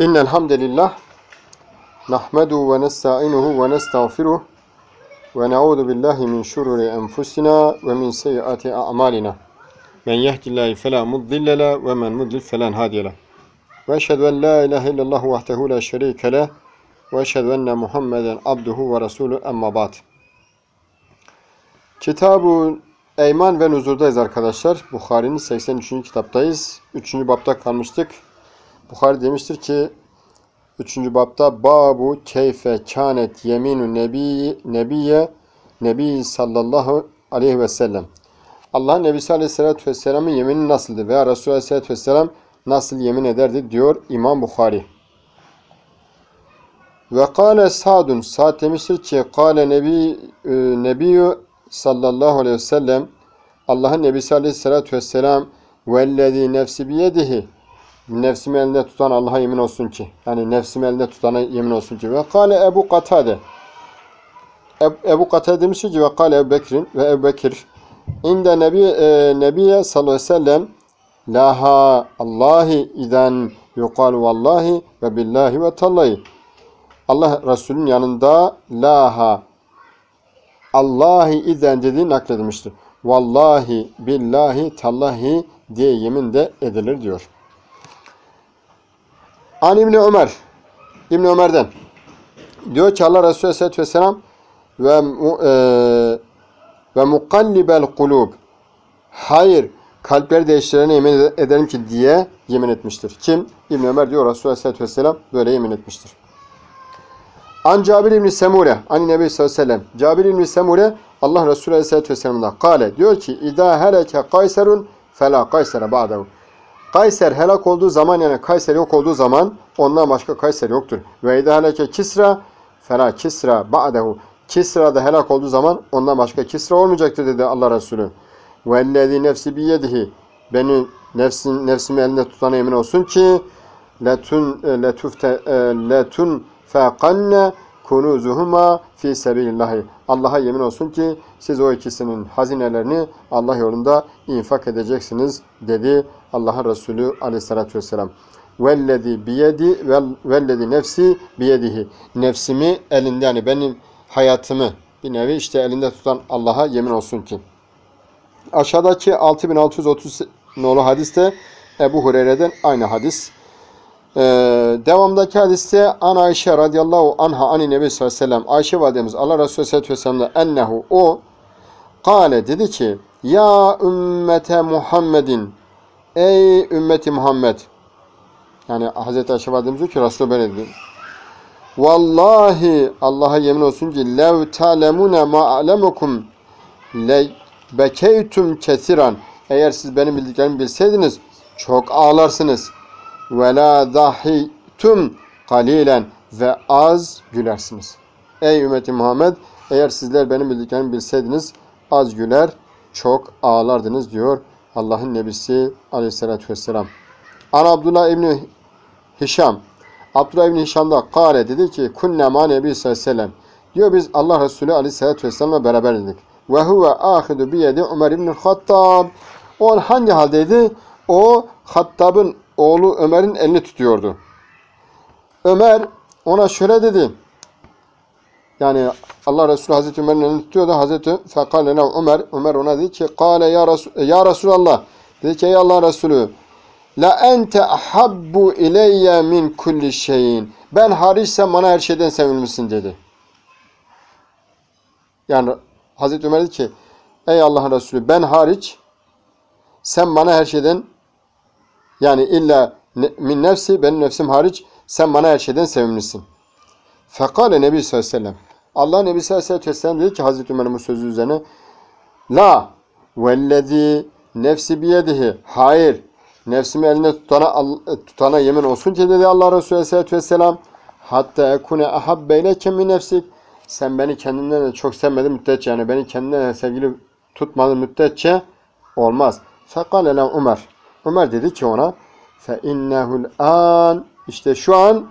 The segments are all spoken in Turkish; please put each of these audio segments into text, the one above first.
إن الحمد لله نحمده ونستعينه ونستغفره ونعوذ بالله من شرور أنفسنا ومن سيئات أعمالنا من يهدي الله فلا مضل له ومن مضلل فلا هادي له وأشهد أن لا إله إلا الله وحده لا شريك له وأشهد أن محمدا عبده ورسوله أما بعد Kitabu Eyman ve Nuzur'dayız arkadaşlar. Bukhari'nin 83. kitaptayız. 3. babda kalmıştık. Bukhari demiştir ki 3. bapta Babu keyfe kânet yeminu nebi, nebiye nebi sallallahu aleyhi ve sellem. Allah'ın Nebisi aleyhissalatü vesselamın yemini nasıldı? Veya Resulü aleyhissalatü vesselam nasıl yemin ederdi diyor İmam Bukhari. Ve kâle Sa'dun. Sa'd demiştir ki kâle nebi, e, sallallahu aleyhi ve sellem Allah'ın Nebisi aleyhissalatü vesselam vellezî nefsi biyedihi nefsimi elinde tutan Allah'a yemin olsun ki yani nefsimi elinde tutana yemin olsun ki ve kâle Ebu Katade Ebu, Katade demiş ki ve kâle Ebu Bekir'in ve Ebu Bekir inde nebi, e, Nebiye sallallahu aleyhi ve sellem laha Allahi iden yuqal vallahi ve billahi ve tallahi Allah Resulü'nün yanında laha Allahi iden dediği nakledilmiştir. Vallahi, billahi, tallahi diye yemin de edilir diyor. An İbni Ömer, İbni Ömer'den diyor ki Allah Resulü Aleyhisselatü Vesselam ve, e, ve mukallibel kulub hayır kalpleri değiştirene yemin ed- ederim ki diye yemin etmiştir. Kim? İbni Ömer diyor Resulü Aleyhisselatü Vesselam böyle yemin etmiştir. An Cabir İbni Semure, Ani Nebi sallallahu aleyhi ve sellem. Cabir İbni Semure, Allah Resulü aleyhissalatü vesselam'da kale, diyor ki, İdâ heleke Kayserun felâ Kaysere ba'dehu. Kayser helak olduğu zaman yani Kayser yok olduğu zaman ondan başka Kayser yoktur. Ve idâ heleke Kisra felâ Kisra ba'dehu. Kisra da helak olduğu zaman ondan başka Kisra olmayacaktır dedi Allah Resulü. Ve ellezî nefsi biyedihi. Benim nefsim, nefsimi elinde tutan emin olsun ki letun letufte letun feqanne kunuzuhuma fi sebilillahi. Allah'a yemin olsun ki siz o ikisinin hazinelerini Allah yolunda infak edeceksiniz dedi Allah'ın Resulü aleyhissalatü vesselam. Vellezi biyedi vel- vellezi nefsi biyedihi. Nefsimi elinde yani benim hayatımı bir nevi işte elinde tutan Allah'a yemin olsun ki. Aşağıdaki 6630 nolu hadiste Ebu Hureyre'den aynı hadis. Ee, devamdaki hadiste An Ayşe radıyallahu anha ani nebi sallallahu aleyhi ve sellem Ayşe validemiz Allah Resulü sallallahu aleyhi ve sellem'de ennehu o kale dedi ki ya ümmete Muhammedin ey ümmeti Muhammed yani Hazreti Ayşe validemiz ki Resulü böyle dedi. Vallahi Allah'a yemin olsun ki lev talemune ma alemukum le bekeytum kesiran eğer siz benim bildiklerimi bilseydiniz çok ağlarsınız ve la dahitum kalilen ve az gülersiniz. Ey ümmeti Muhammed eğer sizler benim bildiklerimi bilseydiniz az güler çok ağlardınız diyor Allah'ın nebisi aleyhissalatü vesselam. An Abdullah İbni Hişam Abdullah İbni Hişam da kare dedi ki kunne ma nebi sallallahu aleyhi ve sellem diyor biz Allah Resulü aleyhissalatü vesselam'la beraberdik. Ve huve ahidu biyedi Ömer İbni Hattab o hangi haldeydi? O Hattab'ın oğlu Ömer'in elini tutuyordu. Ömer ona şöyle dedi. Yani Allah Resulü Hazreti Ömer'in elini tutuyordu. Hazreti Fekale Ömer. Ömer ona dedi ki Kale ya, Resul, ya Resulallah. Dedi ki ey Allah Resulü La ente ahabbu ileyye min kulli şeyin. Ben hariçsem bana her şeyden sevilmişsin dedi. Yani Hazreti Ömer dedi ki ey Allah'ın Resulü ben hariç sen bana her şeyden yani illa min nefsi benim nefsim hariç sen bana her şeyden sevimlisin. Fekale Nebi sallallahu aleyhi ve sellem. Allah Nebi sallallahu aleyhi ve dedi ki Hazreti Ömer'in bu sözü üzerine La vellezî nefsi biyedihi. Hayır. Nefsimi eline tutana, tutana yemin olsun ki dedi Allah Resulü aleyhissalatü vesselam. Hatta ekune ahabbe ileke min nefsik. Sen beni kendinden de çok sevmedin müddetçe yani beni kendinden de sevgili tutmadın müddetçe olmaz. Fekale le Ömer. Ömer dedi ki ona fe innehul an işte şu an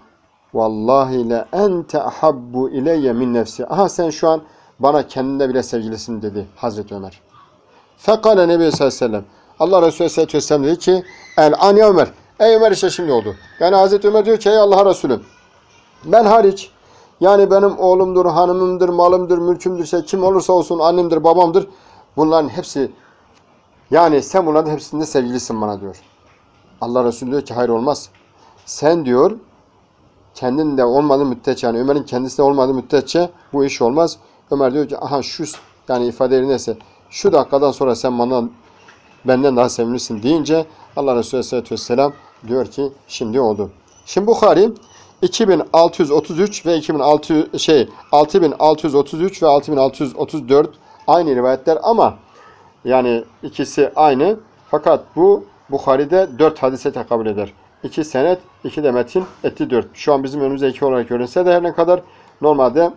vallahi le ente ahabbu ileyye min nefsi. Aha sen şu an bana kendinde bile sevgilisin dedi Hazreti Ömer. Fekale Nebi sallallahu aleyhi ve sellem. Allah Resulü sallallahu aleyhi ve sellem dedi ki el an ya Ömer. Ey Ömer işte şimdi oldu. Yani Hazreti Ömer diyor ki ey Allah Resulü ben hariç yani benim oğlumdur, hanımımdır, malımdır, mülkümdür, şey kim olursa olsun annemdir, babamdır. Bunların hepsi yani sen bunların hepsinde sevgilisin bana diyor. Allah Resulü diyor ki hayır olmaz. Sen diyor kendin de olmadığı müddetçe yani Ömer'in kendisi de olmadığı müddetçe bu iş olmaz. Ömer diyor ki aha şu yani ifade yerindeyse şu dakikadan sonra sen bana benden daha sevimlisin deyince Allah Resulü Aleyhisselatü Vesselam diyor ki şimdi oldu. Şimdi Bukhari 2633 ve 2600 şey 6633 ve 6634 aynı rivayetler ama yani ikisi aynı. Fakat bu Bukhari'de 4 hadise tekabül eder. 2 senet, 2 de metin, etti 4. Şu an bizim önümüzde 2 olarak görünse de her ne kadar normalde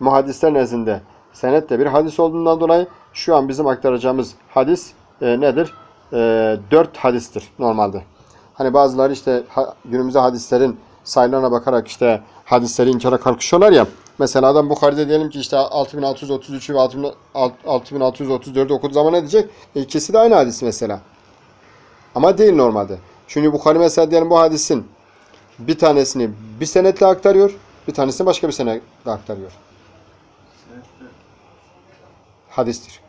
muhaddisler nezdinde senet de bir hadis olduğundan dolayı şu an bizim aktaracağımız hadis e, nedir? E, 4 hadistir normalde. Hani bazıları işte ha, günümüzde hadislerin sayılarına bakarak işte hadisleri inkara kalkışıyorlar ya. Mesela adam Bukhari'de diyelim ki işte 6633 ve 6634'ü okuduğu zaman ne diyecek? E, ikisi de aynı hadis mesela. Ama değil normalde. Çünkü Bukhari mesela diyelim bu hadisin bir tanesini bir senetle aktarıyor, bir tanesini başka bir senetle aktarıyor. Hadistir.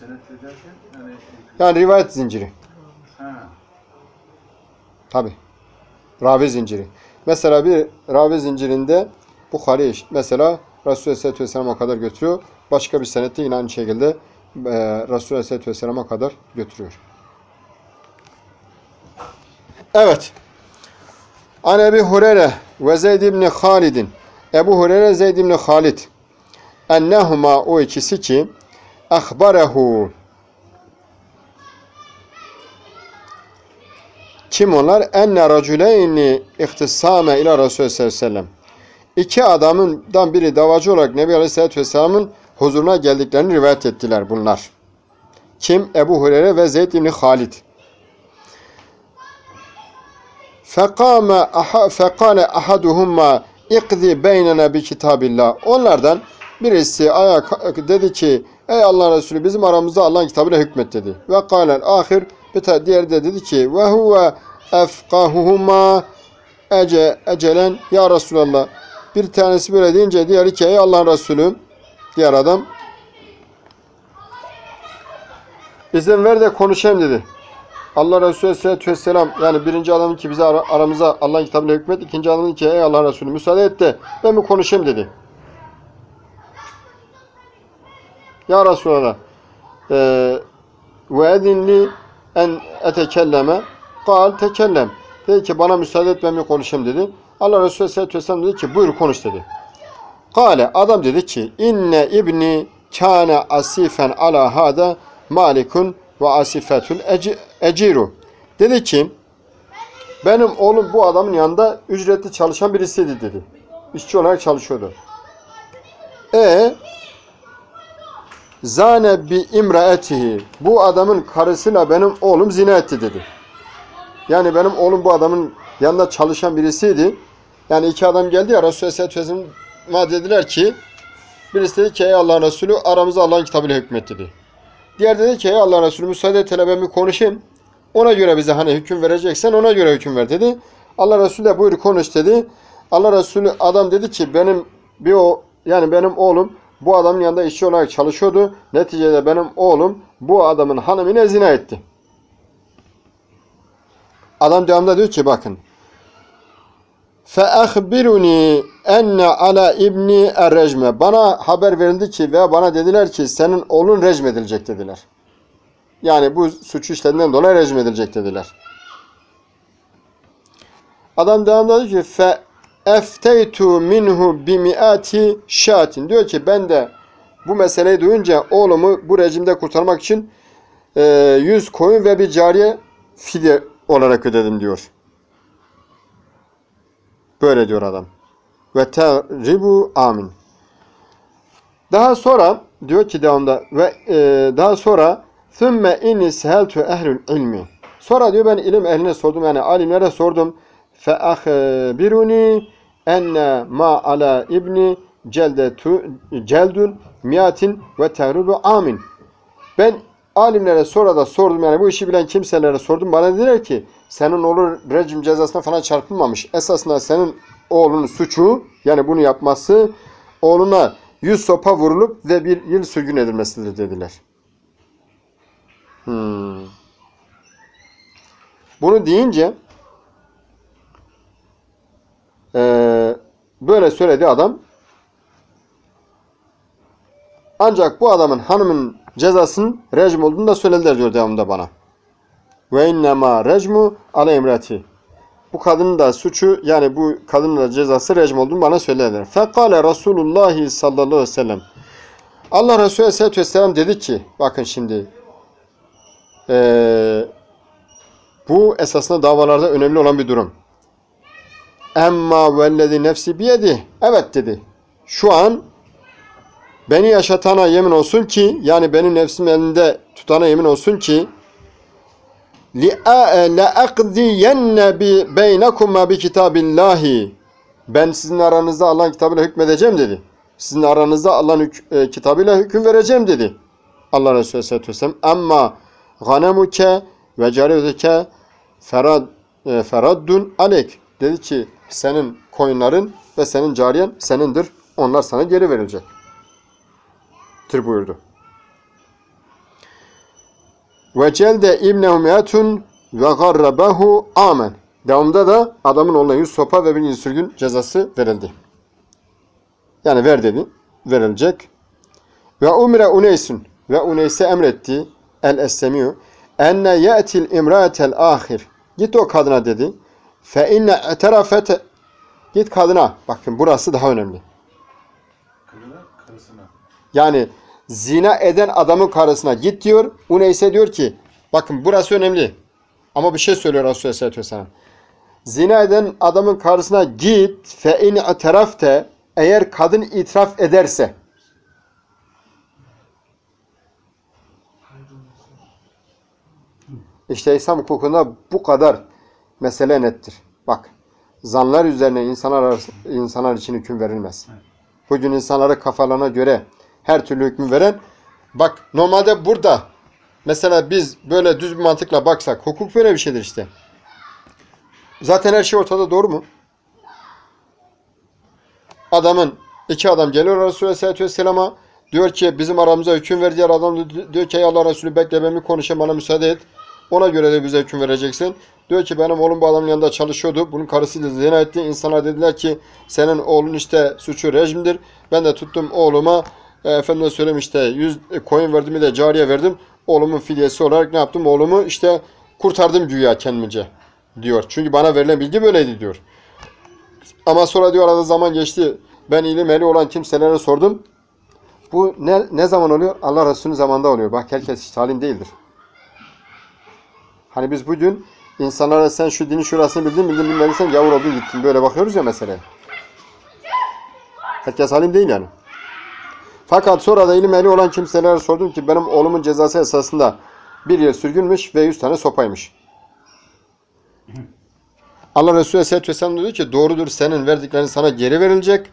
yani Yani rivayet zinciri. Tabi. Ravi zinciri. Mesela bir ravi zincirinde Bukhari mesela Resulü Aleyhisselatü Vesselam'a kadar götürüyor. Başka bir senette yine aynı şekilde e, Resulü Aleyhisselatü Vesselam'a kadar götürüyor. Evet. An Ebi Hureyre ve Zeyd ibn Halid'in Ebu Hureyre Zeyd ibn Halid ennehuma o ikisi ki ahbarehu Kim onlar? Enne raculeyni ihtisame ila Resulü sallallahu aleyhi ve sellem. İki adamından biri davacı olarak Nebi Aleyhisselatü Vesselam'ın huzuruna geldiklerini rivayet ettiler bunlar. Kim? Ebu Hureyre ve Zeyd ibn Halid. Fekame aha, fekale ahaduhumma ikzi beynena bi kitabillah. Onlardan birisi kalk- dedi ki ey Allah Resulü bizim aramızda Allah'ın kitabıyla hükmet dedi. Ve kâlel ahir bir diğeri de dedi ki ve huve efkahuhuma ece, ecelen ya Resulallah. Bir tanesi böyle deyince diğeri ki ey Allah'ın Resulü diğer adam izin ver de konuşayım dedi. Allah Resulü Aleyhisselatü Vesselam yani birinci adamın ki bize ara- aramıza Allah'ın kitabıyla hükmet. ikinci adamın ki ey Allah Resulü müsaade et de ben bir konuşayım dedi. Ya Resulallah eee ve edinli en etekelleme kal tekellem. Dedi ki bana müsaade et ben bir konuşayım dedi. Allah Resulü Aleyhisselatü Vesselam dedi ki buyur konuş dedi. Kale adam dedi ki inne ibni kâne asifen ala hada malikun ve asifetül eci- eciru. Dedi ki benim oğlum bu adamın yanında ücretli çalışan birisiydi dedi. İşçi olarak çalışıyordu. E zane bi imraetihi. Bu adamın karısıyla benim oğlum zina etti dedi. Yani benim oğlum bu adamın yanında çalışan birisiydi. Yani iki adam geldi ya Resulü Aleyhisselatü Vesselam'a dediler ki birisi dedi ki ey Allah'ın Resulü aramızda Allah'ın kitabıyla hükmet dedi. Diğer dedi ki ey Allah'ın Resulü müsaade et hele ben bir konuşayım. Ona göre bize hani hüküm vereceksen ona göre hüküm ver dedi. Allah Resulü de buyur konuş dedi. Allah Resulü adam dedi ki benim bir o yani benim oğlum bu adamın yanında işçi olarak çalışıyordu. Neticede benim oğlum bu adamın hanımına zina etti. Adam devamında diyor ki bakın. Fe ahbiruni enne ala ibni er. Bana haber verildi ki ve bana dediler ki senin oğlun recm edilecek dediler. Yani bu suçu işlediğinden dolayı rejim edilecek dediler. Adam devamlı diyor ki fe efteytu minhu bimiati şatin. Diyor ki ben de bu meseleyi duyunca oğlumu bu rejimde kurtarmak için e, 100 koyun ve bir cariye fide olarak ödedim diyor. Böyle diyor adam. Ve terribu amin. Daha sonra diyor ki devamda ve e, daha sonra Thümme inni seheltu ehlül ilmi. Sonra diyor ben ilim ehline sordum yani alimlere sordum. Ahbiruni enne ma ala ibni celdetu celdun miatin ve tehrubu amin. Ben Alimlere sonra da sordum yani bu işi bilen kimselere sordum. Bana dediler ki senin oğlun rejim cezasına falan çarpılmamış. Esasında senin oğlunun suçu yani bunu yapması oğluna yüz sopa vurulup ve bir yıl sürgün edilmesidir dediler. Hmm. Bunu deyince eee, böyle söyledi adam. Ancak bu adamın hanımın cezasının rejim olduğunu da söylediler diyor devamında bana. Ve innema recmu ala emrati. Bu kadının da suçu yani bu kadının da cezası rejim olduğunu bana söylediler. Fekale Resulullah sallallahu aleyhi ve sellem. Allah Resulü aleyhissalatü vesselam dedi ki bakın şimdi eee, bu esasında davalarda önemli olan bir durum. Emma vellezi nefsi biyedi. Evet dedi. Şu an beni yaşatana yemin olsun ki yani benim nefsim elinde tutana yemin olsun ki لَاَقْذِيَنَّ بَيْنَكُمَا بِكِتَابِ Ben sizin aranızda Allah'ın kitabıyla hükmedeceğim dedi. Sizin aranızda Allah'ın hük- e, kitabıyla hüküm vereceğim dedi. Allah Resulü Aleyhisselatü Vesselam. Ama ganemuke ve cariyeteke ferad, e, feraddun aleyk. Dedi ki senin koyunların ve senin cariyen senindir. Onlar sana geri verilecek. Tir buyurdu. Ve celde ibnehu mi'atun ve garrabahu amen. Devamında da adamın oğluna yüz sopa ve bir yıl sürgün cezası verildi. Yani ver dedi. Verilecek. Ve umre uneysun ve uneyse emretti el essemiyu enne ye'til imratel ahir. Git o kadına dedi. Fe inne eterafet git kadına. Bakın burası daha önemli. Kırına, karısına. Yani zina eden adamın karısına git diyor. Uneyse diyor ki bakın burası önemli. Ama bir şey söylüyor Resulullah Aleyhisselatü Vesselam. Zina eden adamın karısına git fe in tarafte eğer kadın itiraf ederse İşte İslam hukukunda bu kadar mesele nettir. Bak, zanlar üzerine insanlar insanlar için hüküm verilmez. Bugün insanlara kafalarına göre her türlü hükmü veren, bak normalde burada mesela biz böyle düz bir mantıkla baksak, hukuk böyle bir şeydir işte. Zaten her şey ortada doğru mu? Adamın, iki adam geliyor Resulü Aleyhisselatü Vesselam'a, diyor ki bizim aramıza hüküm ver diğer adam da diyor ki ey Allah Resulü bekle ben bir konuşayım bana müsaade et. Ona göre de bize hüküm vereceksin. Diyor ki benim oğlum bu adamın yanında çalışıyordu. Bunun karısıyla zina etti. İnsanlar dediler ki senin oğlun işte suçu rejimdir. Ben de tuttum oğluma e, efendime söyleyeyim işte 100 koyun verdim bir de cariye verdim. Oğlumun fidyesi olarak ne yaptım? Oğlumu işte kurtardım güya kendimce diyor. Çünkü bana verilen bilgi böyleydi diyor. Ama sonra diyor arada zaman geçti. Ben ilim ehli olan kimselere sordum. Bu ne, ne zaman oluyor? Allah Resulü'nün zamanında oluyor. Bak herkes hiç talim değildir. Hani biz bugün insanlara sen şu dinin şurasını bildin bildin bilmediysen yavur oldun gittin. Böyle bakıyoruz ya meseleye. Herkes halim değil yani. Fakat sonra da ilim ehli olan kimselere sordum ki benim oğlumun cezası esasında bir yıl sürgünmüş ve yüz tane sopaymış. Allah Resulü Aleyhisselatü Vesselam diyor ki doğrudur senin verdiklerin sana geri verilecek.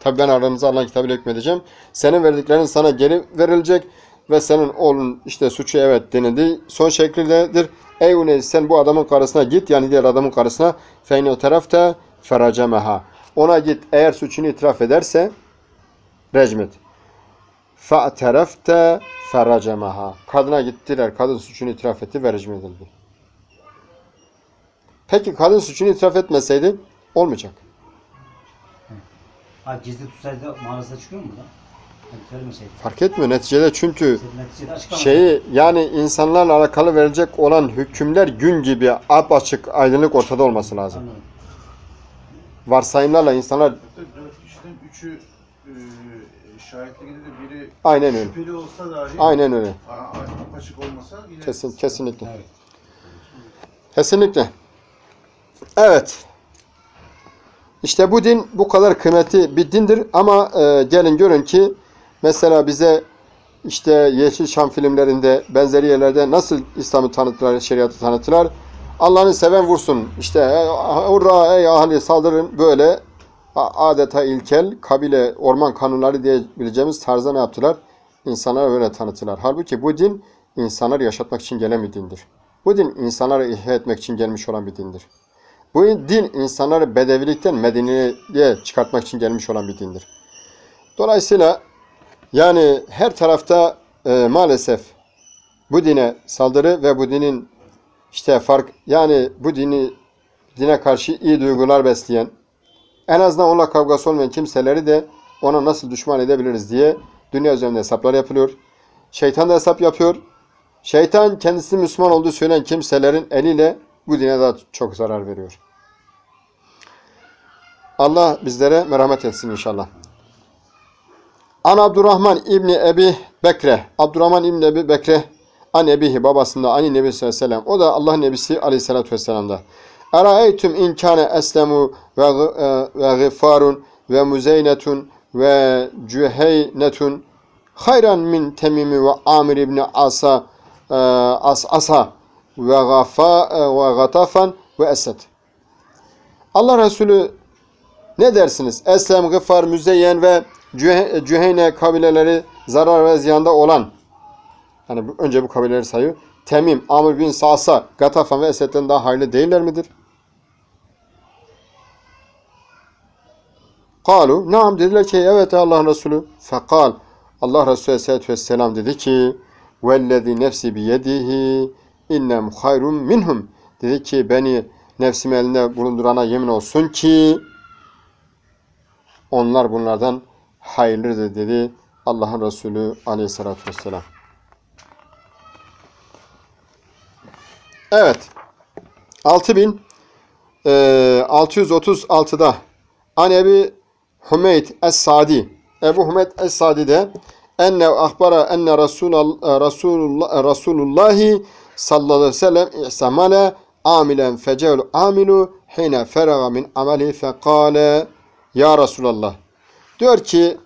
Tabi ben aranızda Allah'ın kitabıyla hükmedeceğim. Senin verdiklerin sana geri verilecek ve senin oğlun işte suçu evet denildi. Son şekildedir. Ey Uneys sen bu adamın karısına git yani diğer adamın karısına feyni o tarafta feracemeha. Ona git eğer suçunu itiraf ederse rejmet. Tarafta feracemeha. Kadına gittiler. Kadın suçunu itiraf etti ve rejim edildi. Peki kadın suçunu itiraf etmeseydi olmayacak. Ha gizli tutsaydı mağazada çıkıyor mu da? Hani. Fark etmiyor neticede çünkü Neticede şeyi yani insanlarla alakalı verilecek olan hükümler gün gibi apaçık aydınlık ortada olması lazım. Anladım. Varsayımlarla insanlar üçü e, şahitlik edildi. Biri aynen öyle. şüpheli olsa dahi Aynen öyle. a- a- apaçık olmasa yine Kesin, kesinlikle. Evet. Kesinlikle. Evet. İşte bu din bu kadar kıymetli bir dindir ama e, gelin görün ki mesela bize işte Yeşilçam filmlerinde benzeri yerlerde nasıl İslam'ı tanıttılar, şeriatı tanıttılar. Allah'ını seven vursun. İşte "Ey- hurra ey ahli saldırın böyle adeta ilkel kabile orman kanunları diyebileceğimiz tarzda ne yaptılar? İnsanlara böyle tanıttılar. Halbuki bu din insanları yaşatmak için gelen bir dindir. Bu din insanları ihya etmek için gelmiş olan bir dindir. Bu din insanları bedevilikten Medine'ye çıkartmak için gelmiş olan bir dindir. Dolayısıyla yani her tarafta e, maalesef bu dine saldırı ve bu dinin işte fark yani bu dini dine karşı iyi duygular besleyen en azından onunla kavgası olmayan kimseleri de ona nasıl düşman edebiliriz diye dünya üzerinde hesaplar yapılıyor. Şeytan da hesap yapıyor. Şeytan kendisi Müslüman olduğu söyleyen kimselerin eliyle bu dine daha çok zarar veriyor. Allah bizlere merhamet etsin inşallah. An Abdurrahman İbni Ebi Bekre. Abdurrahman İbni Ebi Bekre an ebihi babasında ani nebi sallallahu aleyhi ve sellem. O da Allah'ın nebisi aleyhissalatü vesselam'da. Eraeytüm in kâne eslemu ve, e, ve gıfarun ve muzeynetun ve cüheynetun hayran min temimi ve amir ibni asa e, as asa ve gafa e, ve gatafan ve esed. Allah Resulü ne dersiniz? Eslem, Gıfar, Müzeyyen ve Cühe- Cüheyne kabileleri zarar ve ziyanda olan yani önce bu kabileleri sayıyor. Temim, Amr bin Sa'sa, Gatafan ve Esed'den daha hayırlı değiller midir? Kalu, naam dediler ki evet ey Allah'ın Resulü. Fekal, Allah Resulü Aleyhisselatü Vesselam dedi ki vellezî nefsi biyedihi innem hayrun minhum. Dedi ki beni nefsimi elinde bulundurana yemin olsun ki onlar bunlardan hayırlıdır dedi Allah'ın Resulü Aleyhisselatü Vesselam. Evet. 6636'da An Ebi Hümeyd Es-Sadi Ebu Hümeyd Es-Sadi de enne ahbara enne Resulullah Resulullah sallallahu aleyhi ve sellem ihsamale amilen fecel amilu hine feraga min ameli fekale ya Resulallah diyor ki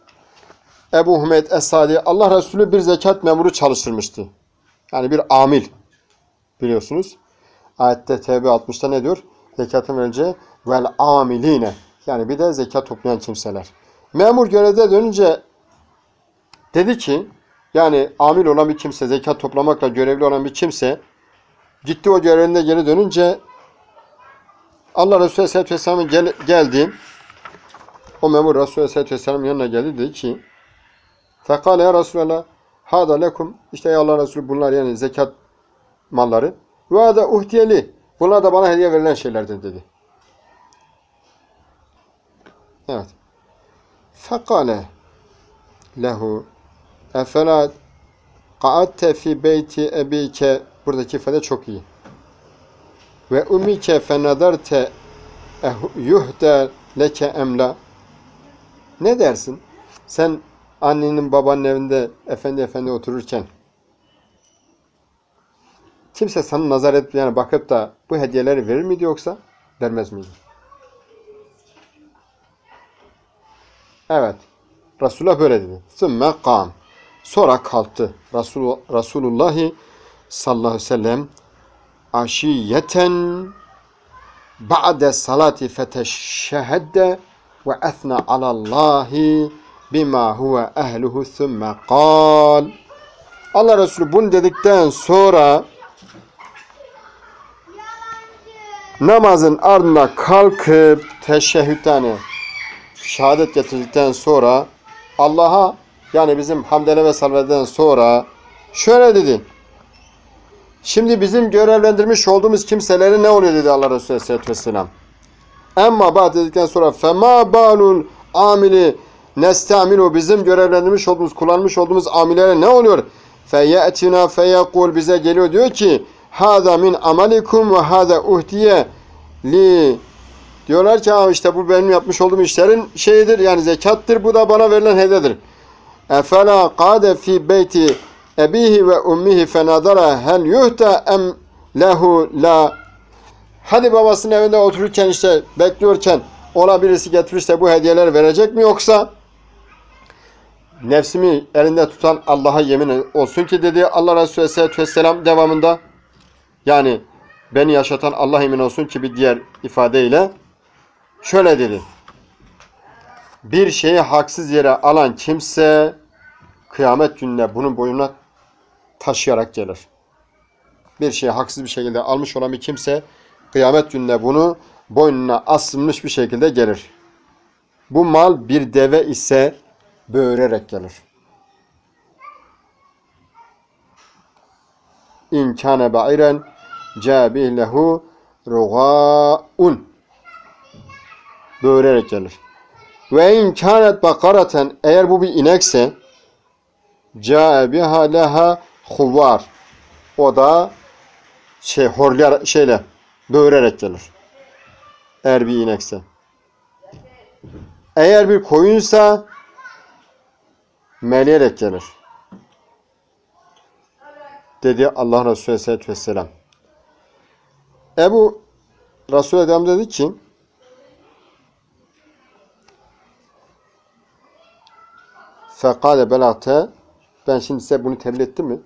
Ebu Hümeyd Es-Sadi Allah Resulü bir zekat memuru çalıştırmıştı. Yani bir amil biliyorsunuz. Ayette TB 60'ta ne diyor? Zekatın verileceği vel amiline. Yani bir de zekat toplayan kimseler. Memur görevde dönünce dedi ki yani amil olan bir kimse, zekat toplamakla görevli olan bir kimse gitti o görevinde geri dönünce Allah Resulü Aleyhisselatü Vesselam'ın gel, geldi. O memur Resulü Aleyhisselatü Vesselam'ın yanına geldi dedi ki Fekale ya Resulallah Hada lekum işte ey Allah Resulü bunlar yani zekat malları. Ve da uhtiyeli. Bunlar da bana hediye verilen şeylerdir dedi. Evet. Fekale lehu efela qa'atte fi beyti ebike buradaki ifade çok iyi. Ve ummike fenadarte yuhde leke emla ne dersin? Sen annenin babanın evinde efendi efendi otururken kimse sana nazar edip yani bakıp da bu hediyeleri verir miydi yoksa vermez miydi? Evet. Resulullah böyle dedi. Sümme kam. Sonra kalktı. Resul, Resulullah sallallahu aleyhi ve sellem aşiyeten ba'de salati feteşşehedde ve ethna alallahi bima huve ehluhu sümme kal. Allah Resulü bunu dedikten sonra namazın ardına kalkıp teşehhüd yani şehadet getirdikten sonra Allah'a yani bizim hamdele ve salveden sonra şöyle dedi. Şimdi bizim görevlendirmiş olduğumuz kimseleri ne oluyor dedi Allah Resulü Aleyhisselatü Vesselam. Emma ba'd dedikten sonra fema balul amili nestamilu bizim görevlendirmiş olduğumuz, kullanmış olduğumuz amillere ne oluyor? Feye'tina feyekul bize geliyor diyor ki hada min amalikum ve hada uhtiye li diyorlar ki işte bu benim yapmış olduğum işlerin şeyidir yani zekattır. Bu da bana verilen hediyedir. Efela qade fi beyti ebihi ve ummihi fenadara hel yuhta em lehu la. Hadi babasının evinde otururken işte bekliyorken ona birisi getirmiş de bu hediyeleri verecek mi yoksa? Nefsimi elinde tutan Allah'a yemin olsun ki dedi Allah Resulü Aleyhisselatü Vesselam devamında yani beni yaşatan Allah yemin olsun ki bir diğer ifadeyle şöyle dedi. Bir şeyi haksız yere alan kimse kıyamet gününe bunun boyuna taşıyarak gelir. Bir şeyi haksız bir şekilde almış olan bir kimse kıyamet gününde bunu boynuna asılmış bir şekilde gelir. Bu mal bir deve ise böğürerek gelir. İn kâne ba'iren câbih lehu rugâun böğürerek gelir. Ve in kânet bakaraten eğer bu bir inekse câe biha leha huvar o da şey horlayarak şeyle böğürerek gelir. Eğer bir inekse. Eğer bir koyunsa meleyerek gelir. Dedi Allah Resulü Aleyhisselatü Vesselam. Ebu Resul Edem dedi ki Fekale belate ben şimdi size bunu tebliğ ettim mi?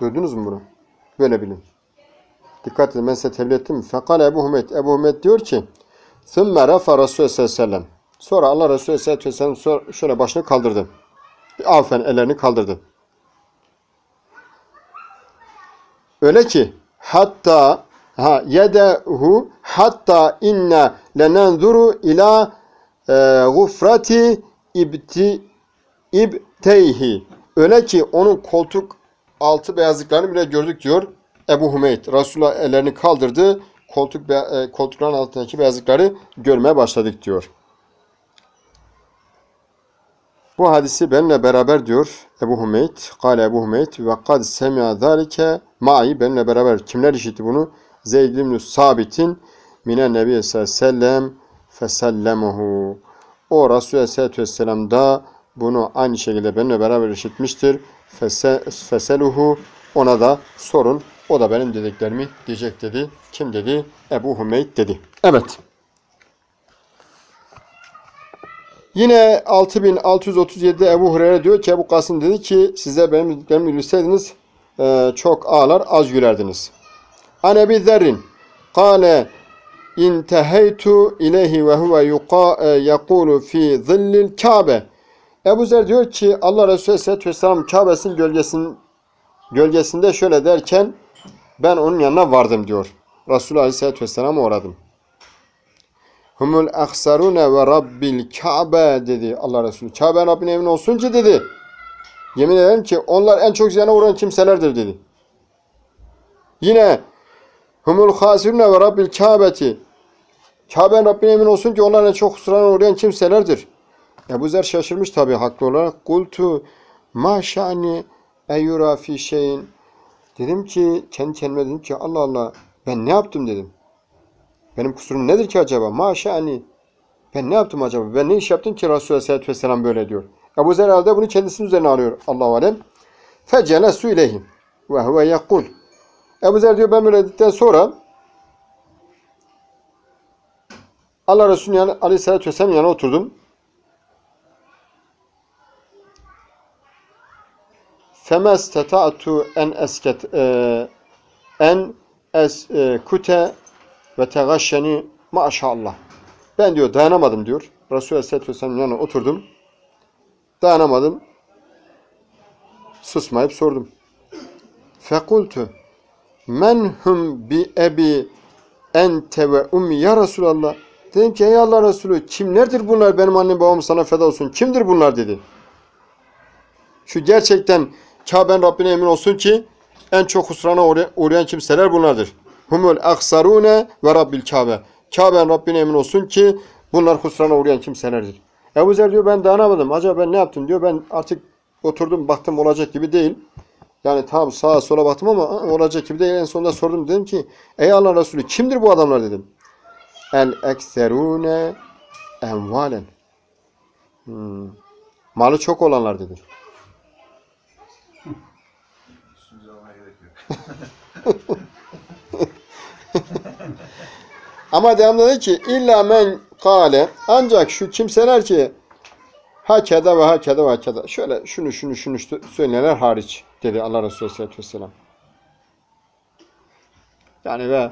Duydunuz mu bunu? Böyle bilin. Dikkat edin ben size tebliğ ettim mi? Fekale Ebu Hümeyt. Ebu Hümeyt diyor ki Thümme rafa Resulü sellem. Sonra Allah Resulü sallallahu aleyhi ve sellem sonra şöyle başını kaldırdı. Afen ellerini kaldırdı. Öyle ki hatta ha yedehu hatta inna lenenzuru ila e, gufrati ibti ibteyhi. Öyle ki onun koltuk altı beyazlıklarını bile gördük diyor Ebu Hümeyt. Resulullah ellerini kaldırdı. Koltuk e, koltukların altındaki beyazlıkları görmeye başladık diyor. Bu hadisi benimle beraber diyor Ebu Hümeyt. Kale Ebu Hümeyt ve kad semi'a zalike ma'i benimle beraber kimler işitti bunu? Zeyd ibn Sabit'in minen Nebi sellem fesellemuhu. O Resulü aleyhissalatü vesselam da bunu aynı şekilde benimle beraber işitmiştir. Fese, feseluhu ona da sorun. O da benim dediklerimi diyecek dedi. Kim dedi? Ebu Hümeyt dedi. Evet. Yine 6637'de Ebu Hureyre diyor ki Ebu Kasım dedi ki size benim dediklerimi bilseydiniz e, çok ağlar az gülerdiniz. An Ebi Zerrin kâle inteheytu ileyhi ve huve e, yakulu fi zillil Kabe. Ebu Zer diyor ki Allah Resulü Aleyhisselatü Vesselam Kabe'sin gölgesinin gölgesinde şöyle derken ben onun yanına vardım diyor. Resulullah Aleyhisselatü Vesselam'a uğradım. Humul aksarune ve rabbil Kabe dedi Allah Resulü. Kabe Rabbine emin olsun ki dedi. Yemin ederim ki onlar en çok ziyana uğrayan kimselerdir dedi. Yine Humul hasirune ve rabbil Kabe'ti. Kabe Rabbine emin olsun ki onlar en çok kusurana uğrayan kimselerdir. Ebu Zer şaşırmış tabi haklı olarak. Kultu ma şa'ni eyyura fi şeyin. Dedim ki kendi kendime dedim ki Allah Allah ben ne yaptım dedim. Benim kusurum nedir ki acaba? Ma şa'ni. Ben ne yaptım acaba? Ben ne iş yaptım ki Resulullah Aleyhisselatü Vesselam böyle diyor. Ebu Zer herhalde bunu kendisinin üzerine alıyor. Allah-u Alem. Fecelesu ileyhim. Ve huve yakul. Ebu Zer diyor ben böyle dedikten sonra Allah Resulü yani Aleyhisselatü Vesselam yanına oturdum. Femesteta'tu en esket e, en es e, kute ve tegaşşeni maşallah. Ben diyor dayanamadım diyor. Resulü Aleyhisselatü Vesselam'ın yanına oturdum. Dayanamadım. Susmayıp sordum. Fekultu men hum bi ebi ente ve ummi ya Resulallah. Dedim ki ey Allah Resulü kimlerdir bunlar benim annem babam sana feda olsun. Kimdir bunlar dedi. Şu gerçekten Kabe'nin Rabbine emin olsun ki en çok husrana uğra- uğrayan kimseler bunlardır. Humul aksarune ve Rabbil Kabe. Kabe'nin Rabbine emin olsun ki bunlar husrana uğrayan kimselerdir. Ebu Zer diyor ben dayanamadım. Acaba ben ne yaptım diyor. Ben artık oturdum baktım olacak gibi değil. Yani tam sağa sola baktım ama "Aa, olacak gibi değil. En sonunda sordum dedim ki ey Allah Resulü kimdir bu adamlar dedim. El ekserune envalen. Hmm. Malı çok olanlar dedi. Ama devamlı dedi ki illa men kale ancak şu kimseler ki hakeda ve hakeda ve hakeda şöyle şunu şunu şunu söyleyenler hariç dedi Allah Resulü Aleyhisselatü Vesselam. Yani ve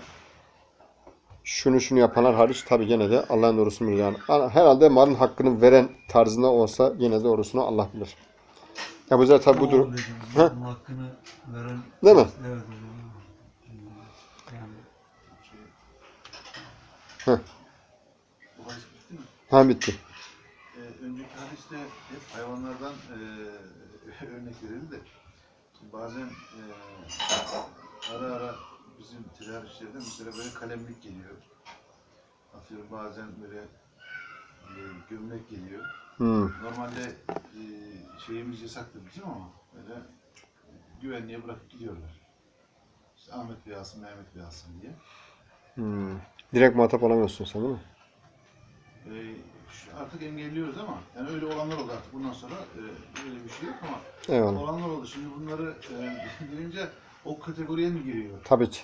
şunu şunu yapanlar hariç tabi gene de Allah'ın doğrusunu bilir. Yani herhalde malın hakkını veren tarzında olsa yine de doğrusunu Allah bilir. Ebu Zer tabi bu durum. Ha? hakkını veren... Değil mi? Evet hocam. Yani Heh. Bu hadis bitti mi? Ha bitti. Ee, önceki hadiste hep hayvanlardan eee örnek verildi de bazen eee, ara ara bizim tedarikçilerden mesela böyle kalemlik geliyor. Atıyorum bazen böyle eee, gömlek geliyor. Hmm. Normalde eee, şeyimiz yasaktır bizim ama böyle güvenliğe bırakıp gidiyorlar. İşte Ahmet Bey alsın, Mehmet Bey alsın diye. Hmm. Direkt muhatap olamıyorsun sen değil mi? Şu- artık engelliyoruz ama yani öyle olanlar oldu artık bundan sonra eee, öyle bir şey yok ama Eyvallah. olanlar oldu. Şimdi bunları e, deyince o kategoriye mi giriyor? Tabii ki.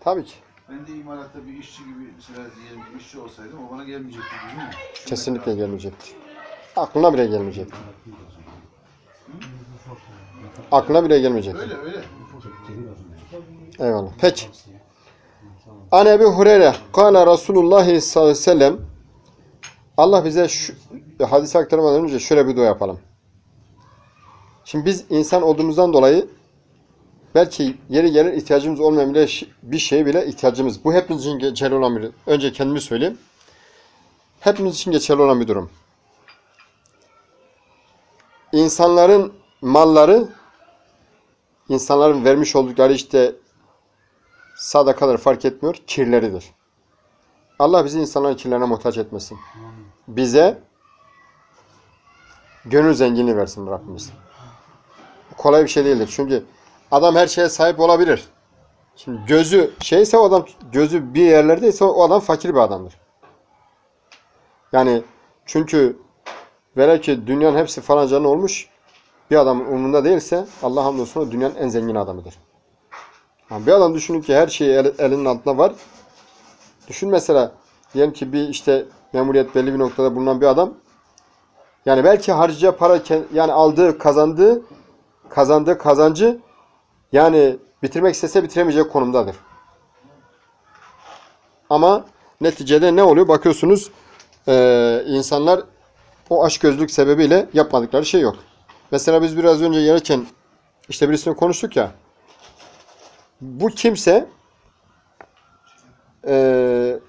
Tabii ki. Ben de imalatta bir işçi gibi mesela diyelim ki işçi olsaydım o bana gelmeyecekti değil mi? Düşünmek Kesinlikle lazım. gelmeyecekti. Aklına bile gelmeyecekti. Aklına bile gelmeyecekti. Öyle öyle. Eyvallah. Peki. An Ebi Hureyre Kale Resulullah sallallahu aleyhi ve sellem Allah bize şu, hadise aktarmadan önce şöyle bir dua yapalım. Şimdi biz insan olduğumuzdan dolayı belki yeri gelir ihtiyacımız olmayan bile bir şeye bile ihtiyacımız. Bu hepimiz için geçerli olan bir Önce kendimi söyleyeyim. Hepimiz için geçerli olan bir durum. İnsanların malları insanların vermiş oldukları işte sadakaları fark etmiyor, kirleridir. Allah bizi insanların kirlerine muhtaç etmesin. Bize gönül zenginliği versin Rabbimiz. Kolay bir şey değildir. Çünkü adam her şeye sahip olabilir. Şimdi gözü şeyse o adam gözü bir yerlerdeyse o adam fakir bir adamdır. Yani çünkü velev ki dünyanın hepsi falancanın olmuş bir adamın umurunda değilse Allah hamdolsun dünyanın en zengin adamıdır. Ha, bir adam düşünün ki her şey el- elinin altında var. Düşün mesela diyelim ki bir işte memuriyet belli bir noktada bulunan bir adam yani belki harcayacağı para yani aldığı kazandığı kazandığı kazancı yani bitirmek istese bitiremeyecek konumdadır. Ama neticede ne oluyor? Bakıyorsunuz eee, insanlar o açgözlük sebebiyle yapmadıkları şey yok. Mesela biz biraz önce gelirken işte birisini konuştuk ya. Bu kimse eee,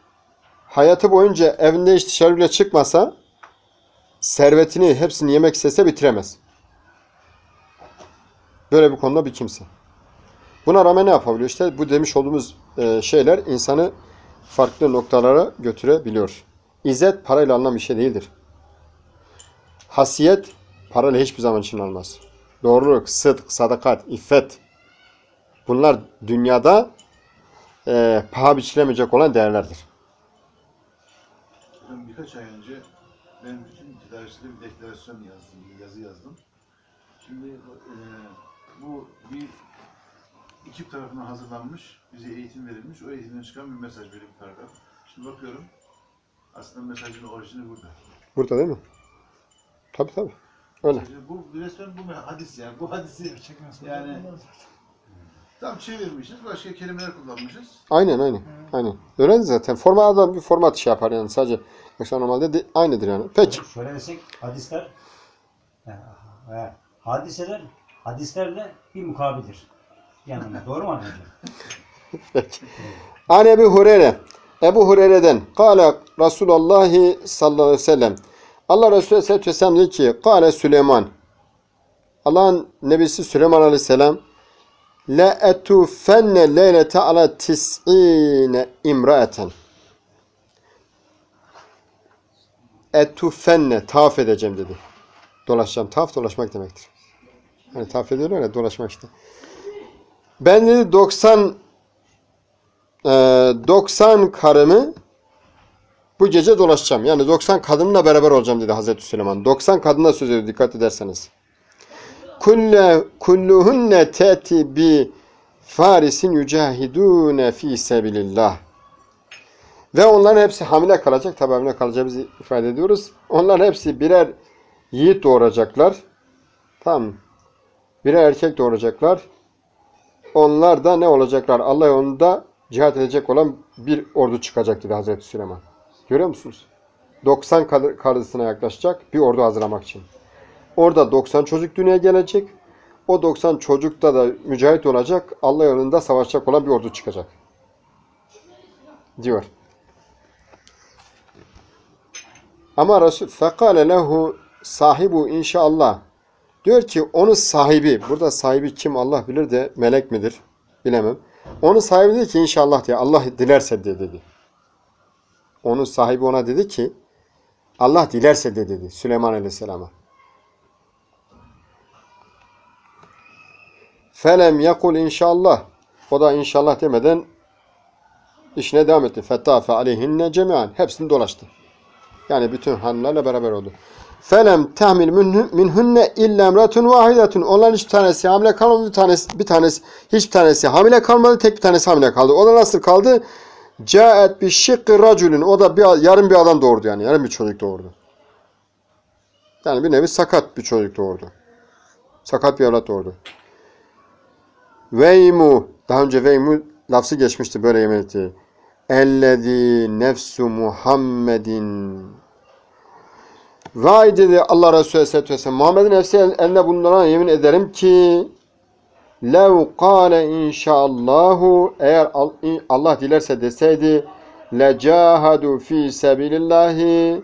hayatı boyunca evinde hiç dışarı bile çıkmasa servetini hepsini yemek istese bitiremez. Böyle bir konuda bir kimse. Buna rağmen ne yapabiliyor? İşte bu demiş olduğumuz eee, şeyler insanı farklı noktalara götürebiliyor. İzzet parayla alınan bir şey değildir. Hasiyet parayla hiçbir zaman için almaz. Doğruluk, sıdk, sadakat, iffet. Bunlar dünyada eee paha biçilemeyecek olan değerlerdir. Birkaç ay önce ben bütün tedarikçilere bir deklarasyon yazdım, bir yazı yazdım. Şimdi e, bu bir ekip tarafından hazırlanmış, bize eğitim verilmiş. O eğitimden çıkan bir mesaj, böyle bir paragraf. Şimdi bakıyorum, aslında mesajın orijini burada. Burada değil mi? Tabii tabii. Öyle. Mesajı Bu resmen bu hadis yani, bu hadisi yani tam çevirmişiz, başka kelimeler kullanmışız. Aynen aynen. Aynen. Öyle zaten. Format adam bir format şey yapar yani sadece. Yoksa normalde de, aynıdır yani. Peki. Şöyle desek hadisler e, e, hadiseler hadislerle bir mukabildir. Yani doğru mu anlayacağım? An Ebu Hureyre. Ebu Hureyre'den. Kale Resulullah sallallahu aleyhi ve sellem. Allah Resulü aleyhisselatü vesselam diyor ki. Kale Süleyman. Allah'ın nebisi Süleyman aleyhisselam. La etufenne leylete ala tis'ine imraeten. Etufenne. Tavaf edeceğim dedi. Dolaşacağım. Tavaf dolaşmak demektir. Hani tavaf ediyorlar ya dolaşmak işte. Ben dedi 90 e, 90 karımı bu gece dolaşacağım. Yani 90 kadınla beraber olacağım dedi Hazreti Süleyman. 90 kadınla söz ediyor dikkat ederseniz. Kulle kulluhunne teti bi farisin yücahidune fi sebilillah. Ve onların hepsi hamile kalacak. Tabi hamile kalacağımızı ifade ediyoruz. Onların hepsi birer yiğit doğuracaklar. Tamam. Birer erkek doğuracaklar. Onlar da ne olacaklar? Allah yolunda cihat edecek olan bir ordu çıkacak dedi Hazreti Süleyman. Görüyor musunuz? 90 kar- karısına yaklaşacak bir ordu hazırlamak için. Orada 90 çocuk dünyaya gelecek. O 90 çocukta da mücahit olacak. Allah yolunda savaşacak olan bir ordu çıkacak. Diyor. Ama Resul fekale lehu sahibu inşallah. Diyor ki onun sahibi, burada sahibi kim Allah bilir de melek midir? Bilemem. Onun sahibi dedi ki inşallah diye Allah dilerse de dedi. Onun sahibi ona dedi ki Allah dilerse de dedi Süleyman Aleyhisselam'a. Felem yakul inşallah. O da inşallah demeden işine devam etti. Fettafe aleyhinne cemian. Hepsini dolaştı. Yani bütün hanımlarla beraber oldu. Felem minhu- minhunne illa emratun vahidetun. Onların hiçbir tanesi hamile kalmadı. Bir tanesi, bir tanesi hiçbir tanesi hamile kalmadı. Tek bir tanesi hamile kaldı. O da nasıl kaldı? Caet bir şıkkı racülün. O da bir, yarım bir adam doğurdu yani. Yarım bir çocuk doğurdu. Yani bir nevi sakat bir çocuk doğurdu. Sakat bir evlat doğurdu. Veymu. Daha önce veymu lafzı geçmişti böyle yemin ettiği. Ellezî nefsu Muhammedin. Vay dedi Allah Resulü Aleyhisselatü Vesselam. Muhammed'in nefsi el- eline bulunduran yemin ederim ki lev kâle inşaallahu eğer Allah dilerse deseydi lecahadu fi sebilillahi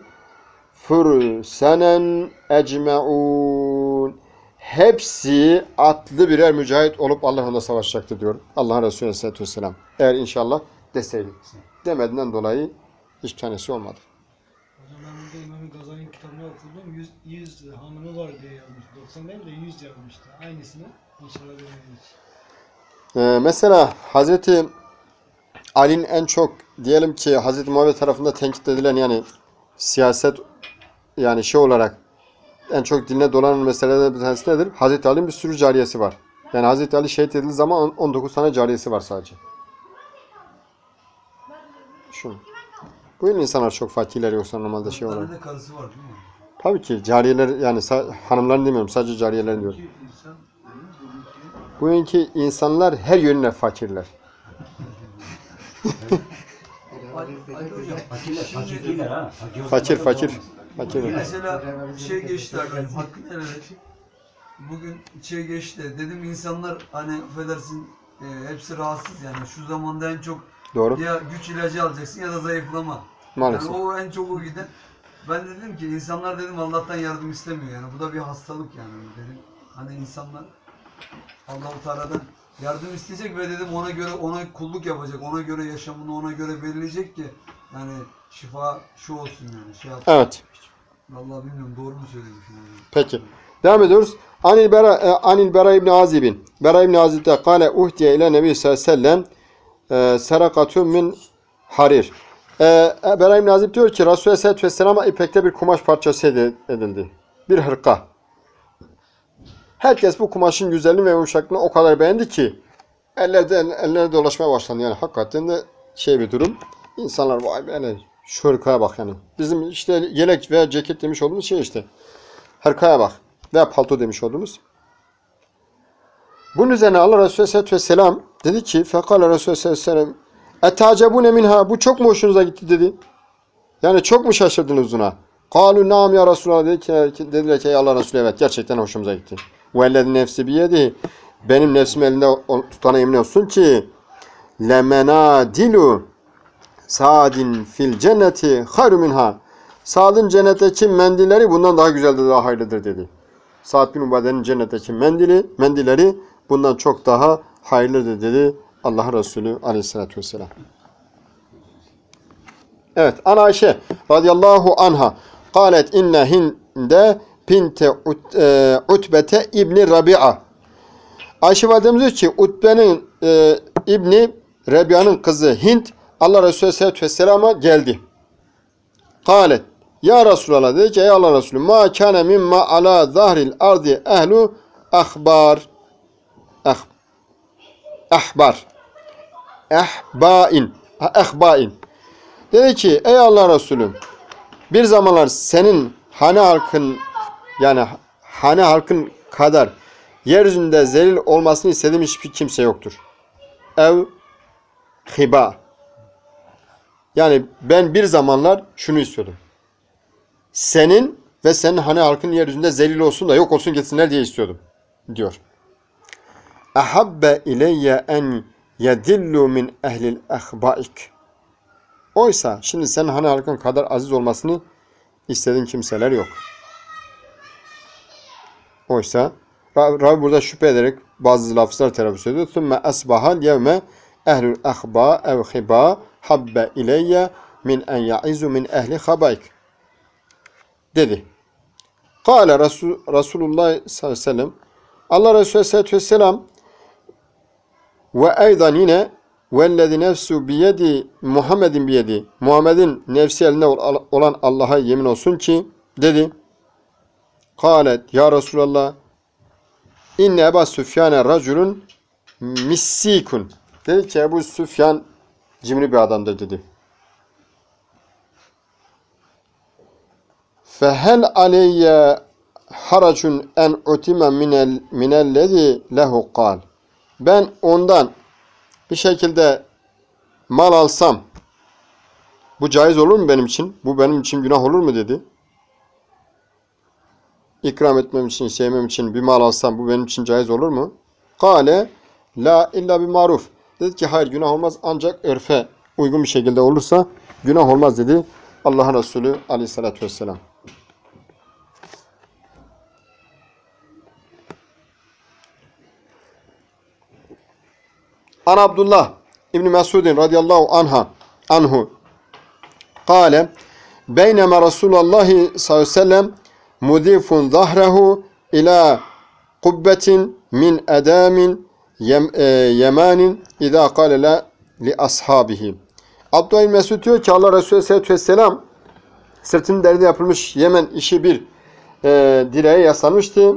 fursenen ecme'un hepsi atlı birer mücahit olup Allah'la savaşacaktı diyor Allah Resulü Aleyhisselatü Vesselam. Eğer inşallah deseydi. Demediğinden dolayı hiçbir tanesi olmadı. Okudum. 100, 100 hanımı var diye yazmış. 90 değil de 100 yazmıştı. Aynısını inşallah denemiş. Ee, mesela Hazreti Ali'nin en çok diyelim ki Hazreti Muhammed tarafında tenkit edilen yani siyaset yani şey olarak en çok diline dolanan meselelerden bir tanesi nedir? Hazreti Ali'nin bir sürü cariyesi var. Yani Hazreti Ali şehit edildiği zaman 19 tane cariyesi var sadece. Şu. Bu yıl insanlar çok fakirler yoksa normalde şey Bir olarak. tane de karısı var değil mi? Tabii ki cariyeler yani hanımların demiyorum sadece cariyelerin diyorum. Bugünkü insanlar her yönüyle fakirler. Fakir. Fakir, Fakir. Mesela şey geçti efendim, hakkını helal et. Bugün şey geçti, dedim insanlar hani affedersin e, hepsi rahatsız yani şu zamanda en çok Doğru. ya güç ilacı alacaksın ya da zayıflama. Maalesef. Yani o en çok o giden. Ben dedim ki insanlar dedim Allah'tan yardım istemiyor yani bu da bir hastalık yani dedim. Hani insanlar Allah-u Teala'dan yardım isteyecek ve dedim ona göre ona kulluk yapacak, ona göre yaşamını ona göre belirleyecek ki yani şifa şu olsun yani şey yapsın. Evet. Vallahi bilmiyorum doğru mu söylemişim hocam. Peki. Devam ediyoruz. Anil Bera, e, Anil Bera İbni Azib'in. Bera İbni Azib de kale uhdiye ile Nebi sallallahu aleyhi ve sellem e, serakatun min harir. E, e, Bera İbni Azib diyor ki Resulü aleyhissalatü vesselama ipekte bir kumaş parçası edildi. Bir hırka. Herkes bu kumaşın güzelliğini ve yumuşaklığını o kadar beğendi ki ellerde, ellerine dolaşmaya başlandı. Yani hakikaten de şey bir durum. İnsanlar vay be şu hırkaya bak yani. Bizim işte yelek veya ceket demiş olduğumuz şey işte. Hırkaya bak. Veya palto demiş olduğumuz. Bunun üzerine Allah Resulü Aleyhisselatü Vesselam dedi ki Fekale Resulü Aleyhisselatü Vesselam Etacebune minha Bu çok mu hoşunuza gitti dedi. Yani çok mu şaşırdınız buna? Kalu nam ya Resulallah dedi ki, dediler ki Allah Resulü evet gerçekten hoşumuza gitti. Vellezi nefsi biyedi benim nefsim elinde tutana emin olsun ki lemenadilu Sa'din fil cenneti hayru minha. Sa'dın cennetteki mendilleri bundan daha güzeldir, daha hayırlıdır dedi. Sa'd bin Ubade'nin cennetteki mendili, mendilleri bundan çok daha hayırlıdır dedi Allah Resulü aleyhissalatü vesselam. Evet, Ana Ayşe radıyallahu anha kalet inne hinde pinte ut, e, utbete ibni Rabi'a. Ayşe validemiz ki Utbe'nin e, İbni Rabia'nın kızı Hint Allah Resulü Aleyhisselatü Vesselam'a geldi. Kalet Ya Resulallah dedi ki ey Allah Resulü ma kâne mimma ala zahril ardi ehlu ahbar ah, ahbar ehbain ehbain dedi ki ey Allah Resulü bir zamanlar senin hane halkın yani hane halkın kadar yeryüzünde zelil olmasını istediğim hiçbir kimse yoktur. Ev hiba. Yani ben bir zamanlar şunu istiyordum. Senin ve senin hani halkın yeryüzünde zelil olsun da yok olsun gitsinler diye istiyordum diyor. Ahabbe ileyye en yedillu min ehlil ehbaik. Oysa şimdi sen hani halkın kadar aziz olmasını istediğin kimseler yok. Oysa Rabbi burada şüphe ederek bazı lafızlar telaffuz ediyor. Sümme esbahal yevme ehlül ehba ev hiba habbe ileyye min en ya'izu min ehli habayk. Dedi. Kale Resul, Resulullah sallallahu aleyhi ve sellem Allah Resulü aleyhissalatü vesselam ve aydan yine vellezi nefsu biyedi Muhammedin biyedi. Muhammed'in nefsi eline olan Allah'a yemin olsun ki dedi. Kalet ya Resulallah inne Ebu Süfyan'e raculun missikun. Dedi ki Ebu Süfyan cimri bir adamdır dedi. Fehel aleyye haracun en utime minellezi lehu kal. Ben ondan bir şekilde mal alsam bu caiz olur mu benim için? Bu benim için günah olur mu dedi. İkram etmem için, sevmem için bir mal alsam bu benim için caiz olur mu? Kale la illa bir maruf. Dedi ki hayır günah olmaz ancak örfe uygun bir şekilde olursa günah olmaz dedi. Allah Resulü aleyhissalatü vesselam. An Abdullah İbn Mesudin radıyallahu anha anhu kâle beynema Resulullah sallallahu aleyhi ve sellem mudifun zahrehu ila kubbetin min edamin yem, e, yemanin idâ kâle la li ashabihi. Abdullah İbn Mesud diyor ki Allah Resulü aleyhissalatü vesselam sırtının derdi yapılmış Yemen işi bir e, direğe yaslanmıştı.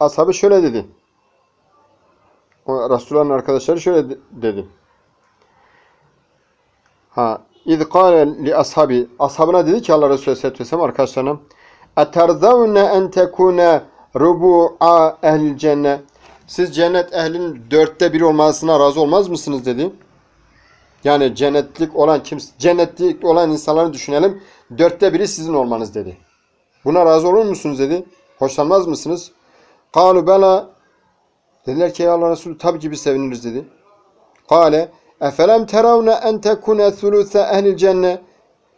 Ashabı şöyle dedi. Resulullah'ın arkadaşları şöyle de- dedi. Ha, İz li ashabi. Ashabına dedi ki Allah Resulü Aleyhisselatü Vesselam arkadaşlarına Eterdavne en tekune rubu'a ehlil cennet. Siz cennet ehlinin dörtte biri olmasına razı olmaz mısınız dedi. Yani cennetlik olan kim, cennetlik olan insanları düşünelim. Dörtte biri sizin olmanız dedi. Buna razı olur musunuz dedi. Hoşlanmaz mısınız? Kalu bela Dediler ki ya Allah Resulü tabi ki biz seviniriz dedi. Kale efelem teravne en tekune thuluthe ehlil cennet.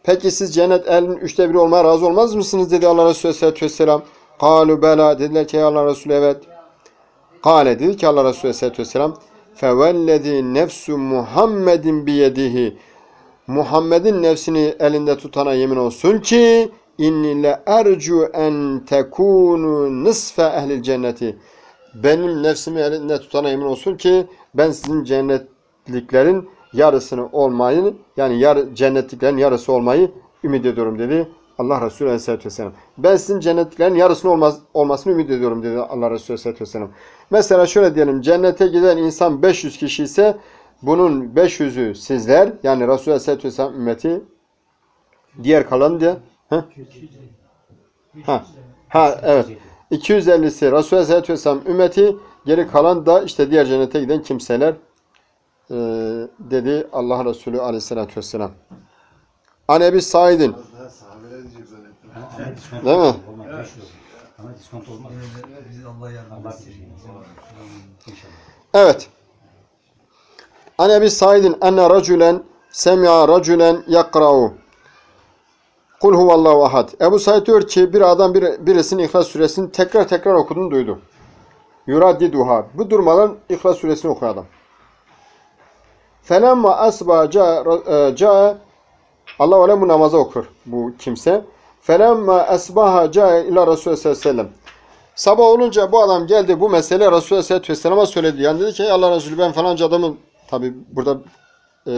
Peki siz cennet ehlinin üçte biri olmaya razı olmaz mısınız dedi Allah Resulü Aleyhisselatü Vesselam. Kalu bela dediler ki ya Allah Resulü evet. Kale dedi ki Allah Resulü Aleyhisselatü Vesselam fevellezi nefsu Muhammedin biyedihi Muhammed'in nefsini elinde tutana yemin olsun ki inni le ercu en tekunu nisfe ehlil cenneti benim nefsimi elinde tutana emin olsun ki ben sizin cennetliklerin yarısını olmayı yani yar, cennetliklerin yarısı olmayı ümit ediyorum dedi Allah Resulü Aleyhisselatü Vesselam. Ben sizin cennetliklerin yarısını olmaz, olmasını ümit ediyorum dedi Allah Resulü Aleyhisselatü Vesselam. Mesela şöyle diyelim cennete giden insan 500 kişi ise bunun 500'ü sizler yani Resulü Aleyhisselatü Vesselam ümmeti diğer kalan diye ha? Ha. ha evet 250'si Resulü Aleyhisselatü Vesselam ümmeti, geri kalan da işte diğer cennete giden kimseler e, dedi Allah Resulü Aleyhisselatü Vesselam. An Ebi Said'in Değil mi? İnşallah. Evet. An Ebi Said'in enne raculen semi'a raculen yakra'u Kul huvallahu ahad. Ebu Said diyor ki bir adam bir, birisinin İhlas suresini tekrar tekrar okuduğunu duydu. Yuraddiduha. Bu durmadan İhlas suresini okuyor adam. Felemma asba ca'a ca Allah öyle bu namaza okur bu kimse. Felemma asbaha ca'a ila Resulü sallallahu aleyhi sellem. Sabah olunca bu adam geldi bu mesele Resulü Aleyhisselatü Vesselam'a söyledi. Yani dedi ki "Ey Allah Resulü ben falanca adamım. Tabi burada e,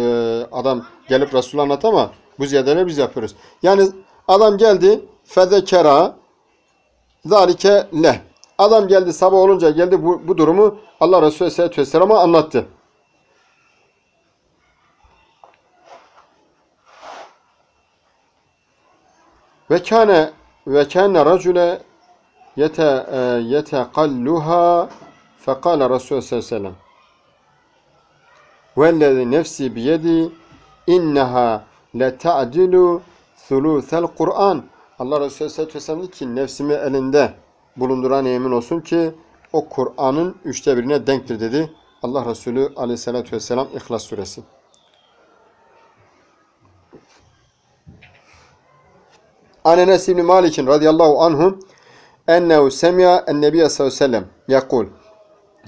adam gelip Resulü anlat ama bu ziyadeleri biz yapıyoruz. Yani adam geldi fezekera zalike leh. Adam geldi sabah olunca geldi bu, bu durumu Allah Resulü Aleyhisselatü Vesselam'a anlattı. Ve kâne ve kâne racule yete e, yetekalluha fekale Resulü sallallahu aleyhi ve sellem vellezi nefsi biyedi inneha leta'dilu thuluthel Kur'an Allah Resulü Aleyhisselatü Vesselam dedi ki nefsimi elinde bulunduran yemin olsun ki o Kur'an'ın üçte birine denktir dedi. Allah Resulü Aleyhisselatü Vesselam İhlas Suresi. An Enes İbni Malik'in radıyallahu anhu ennehu semi'a en-nebiye sallallahu aleyhi ve sellem yakul.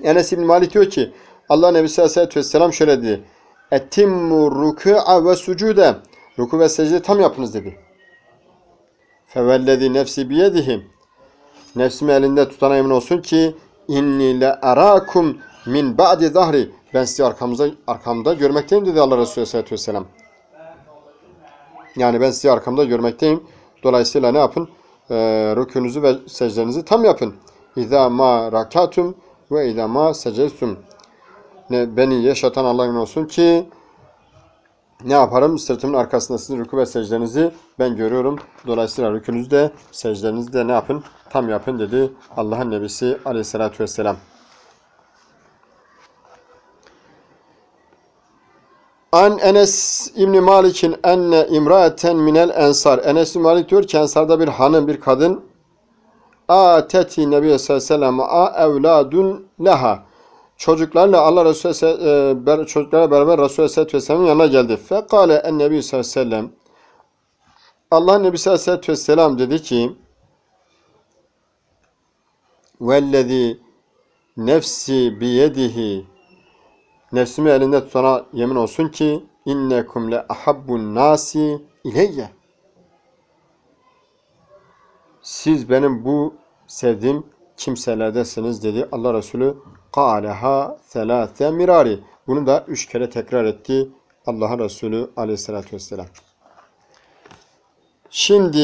Enes İbni Malik diyor ki Allah Nebi sallallahu aleyhi ve sellem şöyle dedi. Etimmu rükû'a ve sucude. Ruku ve secde tam yapınız dedi. Fevellezi nefsi biyedihi. Nefsimi elinde tutana emin olsun ki inni le arakum min ba'di zahri. Ben sizi arkamda, arkamda görmekteyim dedi Allah Resulü Aleyhisselatü Vesselam. Yani ben sizi arkamda görmekteyim. Dolayısıyla ne yapın? Ee, rükûnuzu ve secdenizi tam yapın. İzâ ma rakatum ve izâ ma secestum. Ne, beni yaşatan Allah'a emin olsun ki ne yaparım? Sırtımın arkasında sizin rükû ve secdenizi ben görüyorum. Dolayısıyla rükûnüzü de secdenizi de ne yapın? Tam yapın dedi Allah'ın Nebisi aleyhissalatü vesselam. An Enes İbni Malik'in enne imraeten minel ensar. Enes İbni Malik diyor ki ensarda bir hanım, bir kadın ateti Nebiye sallallahu aleyhi ve sellem a evladun leha. Çocuklarla Allah Resulü e, çocuklarla beraber Resulü Aleyhisselatü Vesselam'ın yanına geldi. Fekale en Nebi sallallahu aleyhi ve sellem Allah Nebi sallallahu aleyhi ve sellem dedi ki vellezî nefsi biyedihi Nefsimi elinde tutana yemin olsun ki innekum le ahabbun nasi ileyye. Siz benim bu sevdiğim kimselerdesiniz dedi Allah Resulü. Kâleha selâse mirari. Bunu da üç kere tekrar etti Allah Resulü aleyhissalatü vesselam. Şimdi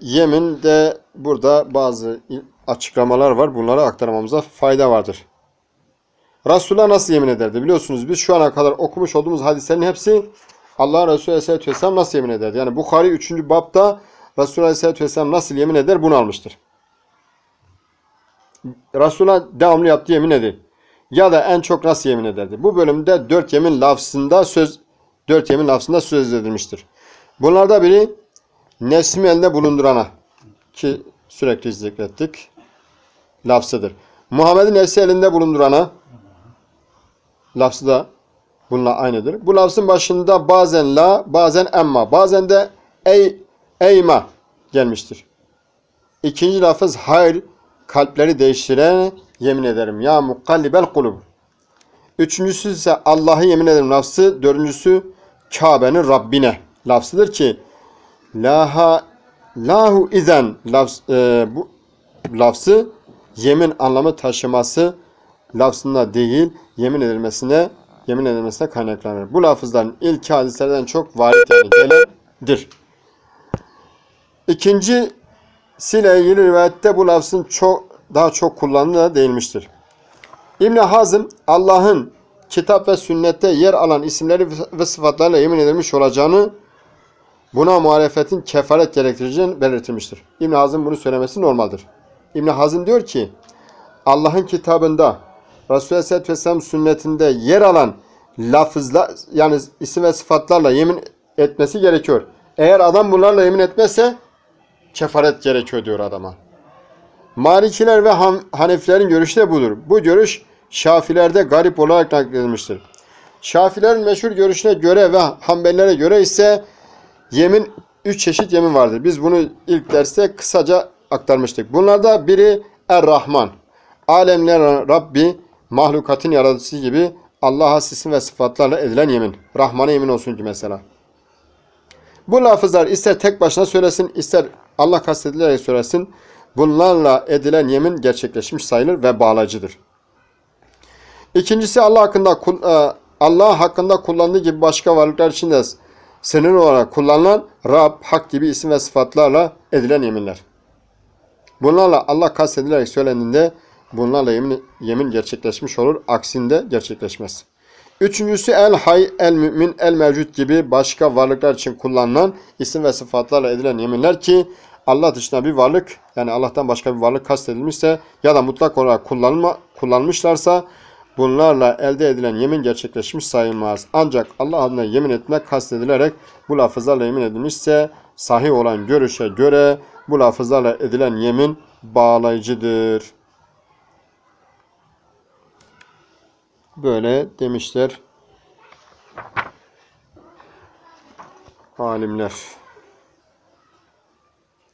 yeminde burada bazı açıklamalar var. Bunları aktarmamıza fayda vardır. Resulullah nasıl yemin ederdi? Biliyorsunuz biz şu ana kadar okumuş olduğumuz hadislerin hepsi Allah Resulü Aleyhisselatü Vesselam nasıl yemin ederdi? Yani Bukhari 3. babda Resulullah Aleyhisselatü Vesselam nasıl yemin eder bunu almıştır. Resulullah devamlı yaptığı yemin nedir? Ya da en çok nasıl yemin ederdi? Bu bölümde dört yemin lafzında söz dört yemin lafzında söz edilmiştir. Bunlarda biri nefsimi elinde bulundurana ki sürekli zikrettik lafzıdır. Muhammed'in nefsi elinde bulundurana lafzı da bununla aynıdır. Bu lafzın başında bazen la, bazen emma, bazen de ey, eyma gelmiştir. İkinci lafız hayır, kalpleri değiştiren yemin ederim. Ya mukallibel kulub. Üçüncüsü ise Allah'ı yemin ederim lafzı. Dördüncüsü Kabe'nin Rabbine lafzıdır ki laha lahu izen lafz, e, bu lafzı yemin anlamı taşıması lafzında değil yemin edilmesine yemin edilmesine kaynaklanır. Bu lafızların ilk hadislerden çok varit yani gelendir. İkinci ile ilgili rivayette bu lafzın çok daha çok kullanıldığı da değilmiştir. İbn Hazım Allah'ın kitap ve sünnette yer alan isimleri ve sıfatlarla yemin edilmiş olacağını buna muhalefetin kefaret gerektireceğini belirtilmiştir. İbn Hazım bunu söylemesi normaldir. İbn Hazım diyor ki Allah'ın kitabında Resulü Aleyhisselatü Vesselam sünnetinde yer alan lafızla yani isim ve sıfatlarla yemin etmesi gerekiyor. Eğer adam bunlarla yemin etmezse kefaret gerekiyor diyor adama. Malikiler ve Han Hanefilerin görüşü de budur. Bu görüş Şafilerde garip olarak nakledilmiştir. Şafilerin meşhur görüşüne göre ve Hanbelilere göre ise yemin üç çeşit yemin vardır. Biz bunu ilk derste kısaca aktarmıştık. Bunlarda biri Er-Rahman. Alemlerin Rabbi, mahlukatın yaratıcısı gibi Allah'a isim ve sıfatlarla edilen yemin. Rahman'a yemin olsun ki mesela. Bu lafızlar ister tek başına söylesin, ister Allah kastedilerek söylesin. Bunlarla edilen yemin gerçekleşmiş sayılır ve bağlacıdır. İkincisi Allah hakkında e, Allah hakkında kullandığı gibi başka varlıklar için de sınır olarak kullanılan Rab, Hak gibi isim ve sıfatlarla edilen yeminler. Bunlarla Allah kastedilerek söylendiğinde bunlarla yemin, yemin gerçekleşmiş olur. Aksinde gerçekleşmez. Üçüncüsü el hay, el mümin, el mevcut gibi başka varlıklar için kullanılan isim ve sıfatlarla edilen yeminler ki Allah dışında bir varlık yani Allah'tan başka bir varlık kastedilmişse ya da mutlak olarak kullanılma, kullanmışlarsa bunlarla elde edilen yemin gerçekleşmiş sayılmaz. Ancak Allah adına yemin etmek kastedilerek bu lafızlarla yemin edilmişse sahih olan görüşe göre bu lafızlarla edilen yemin bağlayıcıdır. Böyle demişler alimler.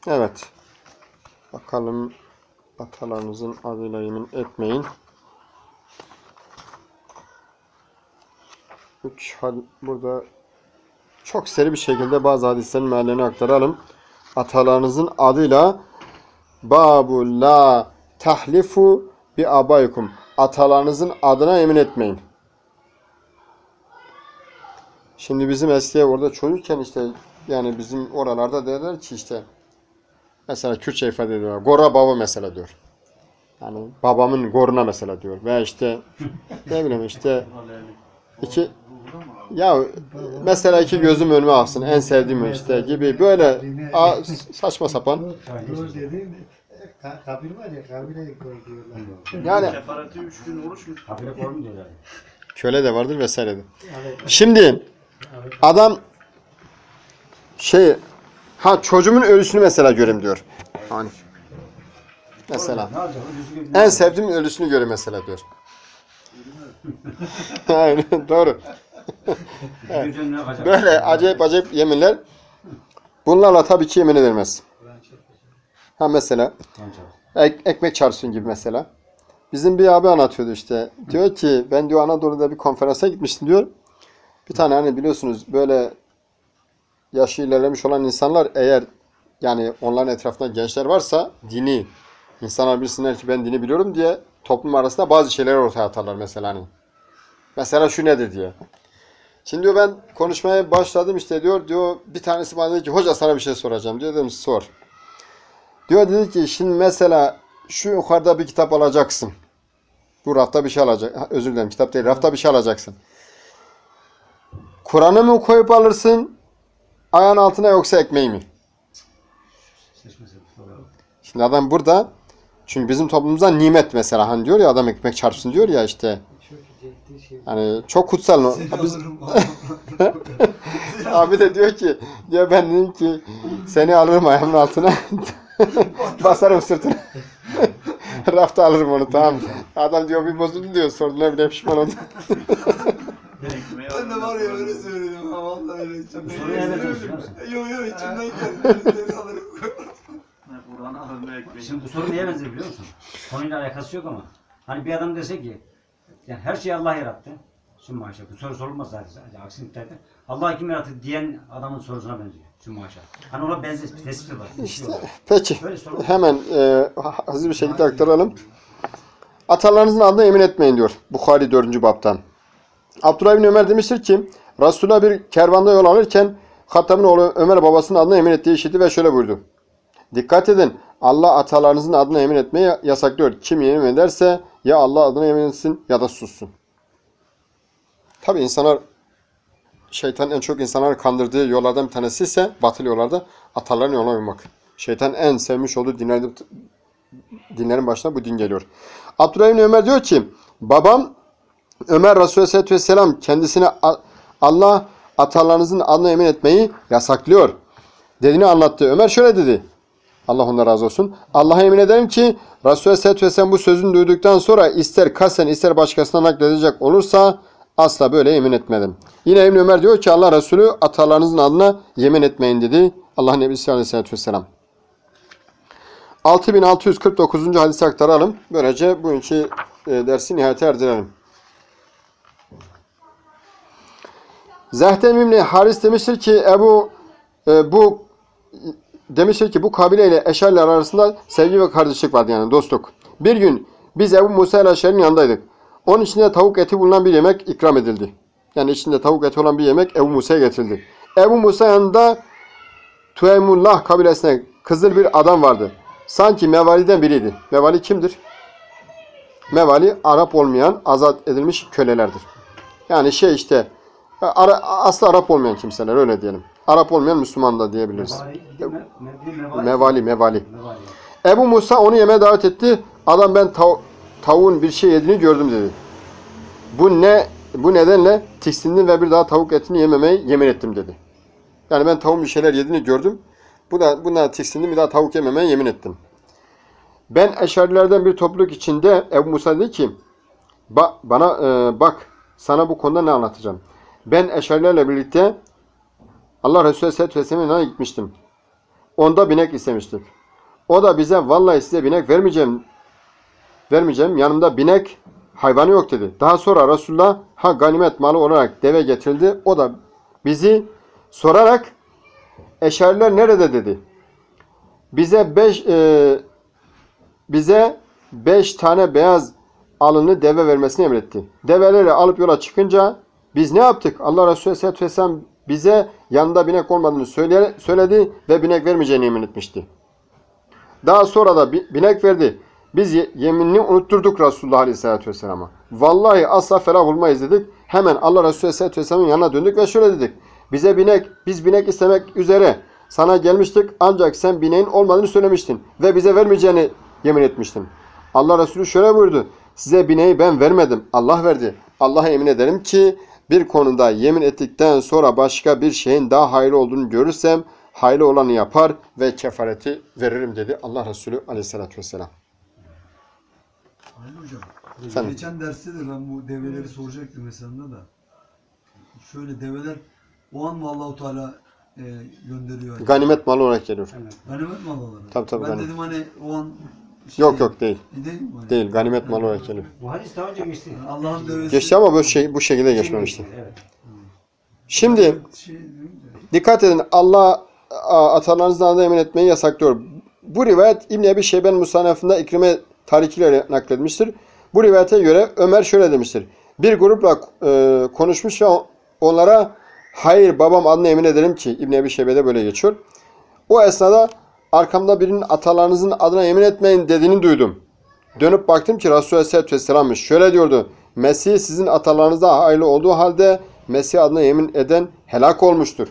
Evet. Bakalım atalarınızın adıyla yemin etmeyin. 3 burada çok seri bir şekilde bazı hadislerin meallerini aktaralım. Atalarınızın adıyla babu la tahlifu bi abaykum. Atalarınızın adına yemin etmeyin. Şimdi bizim eskiye orada çocukken işte yani bizim oralarda derler ki işte mesela Kürtçe ifade ediyorlar. Gora baba mesela diyor. Yani babamın goruna mesela diyor. Veya işte ne bileyim işte iki ya mesela iki gözüm önüme aksın en sevdiğim işte gibi böyle a- saçma sapan kabir var ya kabire diyorlar. yani Kefareti 3 gün oruç mu? Köle de vardır vesaire de. Şimdi adam şey ha çocuğumun ölüsünü mesela göreyim diyor. Hani mesela en sevdiğim ölüsünü göreyim mesela diyor. Aynen doğru. Böyle acayip acayip yeminler. Bunlarla tabii ki yemin edilmez. Ha mesela ek- ekmek çarpsın gibi mesela. Bizim bir abi anlatıyordu işte. Diyor ki ben diyor Anadolu'da bir konferansa gitmiştim diyor. Bir tane hani biliyorsunuz böyle yaşı ilerlemiş olan insanlar eğer yani onların etrafında gençler varsa dini insanlar bilsinler ki ben dini biliyorum diye toplum arasında bazı şeyleri ortaya atarlar mesela hani. Mesela şu nedir diye. Şimdi diyor ben konuşmaya başladım işte diyor diyor bir tanesi bana dedi ki hoca sana bir şey soracağım diyor dedim sor. Diyor dedi ki şimdi mesela şu yukarıda bir kitap alacaksın. Bu rafta bir şey alacak. Özür dilerim kitap değil. Rafta bir şey alacaksın. Kur'an'ı mı koyup alırsın? Ayağın altına yoksa ekmeği mi? Şimdi adam burada çünkü bizim toplumumuzda nimet mesela hani diyor ya adam ekmek çarpsın diyor ya işte. Hani çok kutsal. alırım. Abi de diyor ki diyor ben dedim ki seni alırım ayağımın altına basarım sırtına. Rafta alırım onu tamam. Adam diyor bir bozuldu diyor sorduğuna bile pişman oldu. Ben de var ya öyle söyledim ha vallahi öyle. Çok çözüyorsun, biliyor musun? Yo yo içimden geldi. Seni alırım. Ekmeği. Şimdi bu soru neye benziyor biliyor musun? Konuyla alakası yok ama. Hani bir adam dese ki yani her şeyi Allah yarattı. Sümme haşa. Bu soru sorulmaz zaten. Aksini iddia eder. Allah kim yarattı diyen adamın sorusuna benziyor. Sümme haşa. Hani ona benzer bir tespit var. bir şey var. Peki Böyle soru. hemen e, hızlı bir şekilde aktaralım. Atalarınızın adına emin etmeyin diyor Bukhari 4. baptan. Abdullah bin Ömer demiştir ki Resulullah bir kervanda yol alırken Hattab'ın oğlu Ömer babasının adına emin ettiği işitti ve şöyle buyurdu. Dikkat edin Allah atalarınızın adına emin etmeyi yasaklıyor. Kim yemin ederse ya Allah adına emin etsin ya da sussun. Tabi insanlar şeytan en çok insanları kandırdığı yollardan bir tanesi ise batılı yollarda ataların yoluna uymak. Şeytan en sevmiş olduğu dinlerde, dinlerin başına bu din geliyor. Abdullah bin Ömer diyor ki babam Ömer Resulü Aleyhisselatü Vesselam kendisine "A- Allah atalarınızın adına emin etmeyi yasaklıyor. Dediğini anlattı. Ömer şöyle dedi. Allah ondan razı olsun. Allah'a emin ederim ki Resulü Aleyhisselatü Vesselam bu sözünü duyduktan sonra ister kasen ister başkasına nakledecek olursa asla böyle yemin etmedim. Yine İbn Ömer diyor ki Allah Resulü atalarınızın adına yemin etmeyin dedi. Allah'ın Nebisi Aleyhisselatü Vesselam. 6649. hadisi aktaralım. Böylece bugünkü e, dersi nihayete erdirelim. Zehtem İbni Haris demiştir ki Ebu e, bu demiştir ki bu kabile ile Eşariler arasında sevgi ve kardeşlik vardı yani dostluk. Bir gün biz Ebu Musa ile Eşari'nin yanındaydık. Onun içinde tavuk eti bulunan bir yemek ikram edildi. Yani içinde tavuk eti olan bir yemek Ebu Musa'ya getirildi. Ebu Musa yanında Tueymullah kabilesine kızıl bir adam vardı. Sanki Mevali'den biriydi. Mevali kimdir? Mevali Arap olmayan azat edilmiş kölelerdir. Yani şey işte ara, aslı Arap olmayan kimseler öyle diyelim. Arap olmayan Müslüman da diyebiliriz. Mevali, me, me, mevali. Mevali, mevali. Mevali. Ebu Musa onu yemeğe davet etti. Adam ben tav- tavuğun bir şey yediğini gördüm dedi. Bu ne bu nedenle tiksindim ve bir daha tavuk etini yememeyi yemin ettim dedi. Yani ben tavuğun bir şeyler yediğini gördüm. Bu da bundan tiksindim bir daha tavuk yememeye yemin ettim. Ben eşarilerden bir topluluk içinde Ebu Musa dedi ki ba, bana e, bak sana bu konuda ne anlatacağım. Ben eşarilerle birlikte Allah Resulü Aleyhisselatü Vesselam'ın gitmiştim. Onda binek istemiştik. O da bize vallahi size binek vermeyeceğim vermeyeceğim. Yanımda binek hayvanı yok dedi. Daha sonra Resulullah ha ganimet malı olarak deve getirildi. O da bizi sorarak eşariler nerede dedi. Bize beş e, bize beş tane beyaz alını deve vermesini emretti. Develeri alıp yola çıkınca biz ne yaptık? Allah Resulü Aleyhisselatü Vesselam bize yanında binek olmadığını söyle- söyledi ve binek vermeyeceğini yemin etmişti. Daha sonra da bi- binek verdi. Biz ye- yeminini unutturduk Resulullah Aleyhisselatü Vesselam'a. Vallahi asla ferah olmayız dedik. Hemen Allah Resulü Aleyhisselatü Vesselam'ın yanına döndük ve şöyle dedik. Bize binek, biz binek istemek üzere sana gelmiştik ancak sen bineğin olmadığını söylemiştin ve bize vermeyeceğini yemin etmiştin. Allah Resulü şöyle buyurdu. Size bineği ben vermedim. Allah verdi. Allah'a yemin ederim ki bir konuda yemin ettikten sonra başka bir şeyin daha hayırlı olduğunu görürsem hayırlı olanı yapar ve kefareti veririm dedi Allah Resulü aleyhissalatü vesselam. Halil hocam. Efendim? Geçen derste de ben bu develeri soracaktım mesela da. Şöyle develer o an mı Allahu Teala e, gönderiyor? Ganimet malı olarak geliyor. Ganimet malı olarak. Tabii, tabii, Ben ganimet. dedim hani o an şey, Yok yok değil. Değil mi? Değil. Ganimet malı olarak geliyor. Bu hadis daha önce geçti. Allah'ın devesi. Geçti ama bu, şey, bu şekilde geçmemişti. Evet. Şimdi Şey, değil mi? Dikkat edin Allah a, atalarınızdan da emin etmeyi yasaklıyor. Bu rivayet İbn Ebi Şeyben Musannef'inde İkrime tarikiyle nakledilmiştir. Bu rivayete göre Ömer şöyle demiştir. Bir grupla e, konuşmuş ve onlara hayır babam adına emin ederim ki İbn Ebi Şeybe'de böyle geçiyor. O esnada arkamda birinin atalarınızın adına emin etmeyin dediğini duydum. Dönüp baktım ki Resulü Aleyhisselatü Vesselam'mış. Şöyle diyordu. Mesih sizin atalarınızda hayırlı olduğu halde Mesih adına yemin eden helak olmuştur.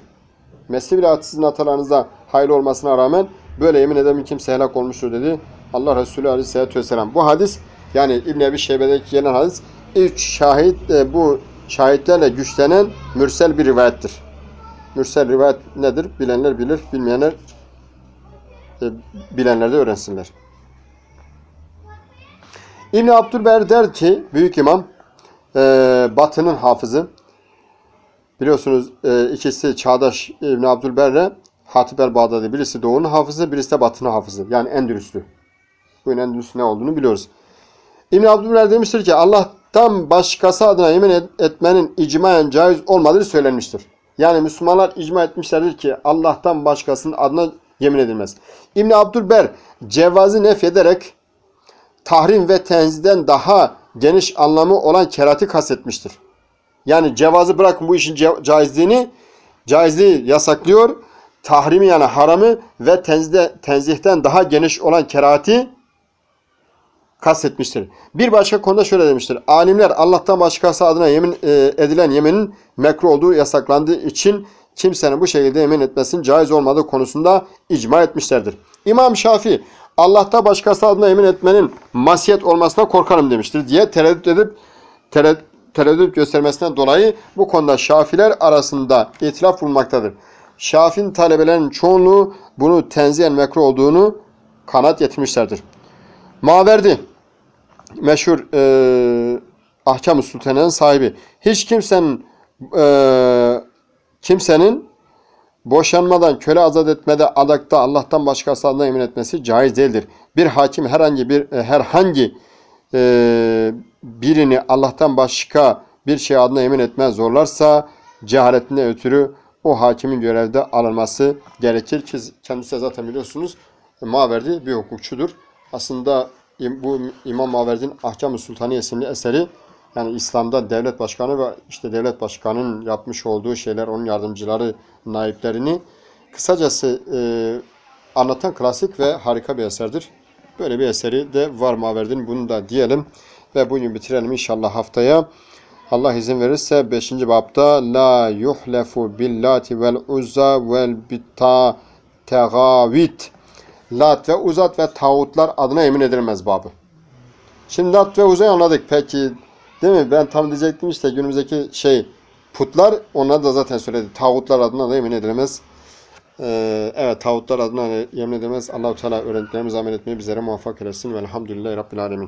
Mesih bile sizin atalarınızda hayırlı olmasına rağmen böyle yemin eden bir kimse helak olmuştur dedi. Allah Resulü Aleyhisselatü Vesselam. Bu hadis yani İbn Ebi Şeybe'deki gelen hadis üç şahit e, bu şahitlerle güçlenen mürsel bir rivayettir. Mürsel rivayet nedir? Bilenler bilir, bilmeyenler bilenler de öğrensinler. İbn Abdülber der ki büyük imam e, Batı'nın hafızı biliyorsunuz e, ikisi çağdaş İbn Abdülberre Hatip el Bağdadi birisi Doğu'nun hafızı birisi de Batı'nın hafızı yani Endülüslü. Bu Endülüs ne olduğunu biliyoruz. İbn Abdülber demiştir ki Allah'tan başkası adına yemin et- etmenin icmaen caiz olmadığı söylenmiştir. Yani Müslümanlar icma etmişlerdir ki Allah'tan başkasının adına yemin edilmez. İbn Abdülber cevazı nefyederek tahrim ve tenziden daha geniş anlamı olan kerati kastetmiştir. Yani cevazı bırakın bu işin caizliğini, caizliği yasaklıyor. Tahrimi yani haramı ve tenzide, tenzihten daha geniş olan kerati kastetmiştir. Bir başka konuda şöyle demiştir. Alimler Allah'tan başkası adına yemin e, edilen yeminin mekruh olduğu yasaklandığı için kimsenin bu şekilde yemin etmesinin caiz olmadığı konusunda icma etmişlerdir. İmam Şafii Allah'ta başkası adına yemin etmenin masiyet olmasına korkarım demiştir diye tereddüt edip tereddüt, tereddüt göstermesinden dolayı bu konuda Şafiler arasında itilaf bulunmaktadır. Şafi'nin talebelerinin çoğunluğu bunu tenzihen mekruh olduğunu kanat getirmişlerdir. Maverdi meşhur e, Ahkam-ı Sultan'ın sahibi. Hiç kimsenin e, kimsenin boşanmadan köle azat etmede adakta Allah'tan başkası adına emin etmesi caiz değildir. Bir hakim herhangi bir e, herhangi e, birini Allah'tan başka bir şey adına emin etmez zorlarsa cehaletinden ötürü o hakimin görevde alınması gerekir ki kendisi zaten biliyorsunuz Maverdi bir hukukçudur. Aslında bu İmam Maverdi'nin Ahkam-ı Sultani isimli eseri yani İslam'da devlet başkanı ve işte devlet başkanının yapmış olduğu şeyler, onun yardımcıları, naiplerini kısacası e, anlatan klasik ve harika bir eserdir. Böyle bir eseri de var Maverdi'nin. Bunu da diyelim ve bugün bitirelim inşallah haftaya. Allah izin verirse 5. babda la yuhlefu billati vel uzza vel bitta tegavit Lat ve Uzat ve tağutlar adına emin edilmez babı. Şimdi Lat ve Uza'yı anladık. Peki Değil mi? Ben tam diyecektim işte günümüzdeki şey putlar onlar da zaten söyledi. Tağutlar adına da yemin edilemez. Ee, evet tağutlar adına yemin edilemez. Allah-u Teala öğrendiklerimizi amel etmeyi bizlere muvaffak eylesin. Velhamdülillahi Rabbil Alemin.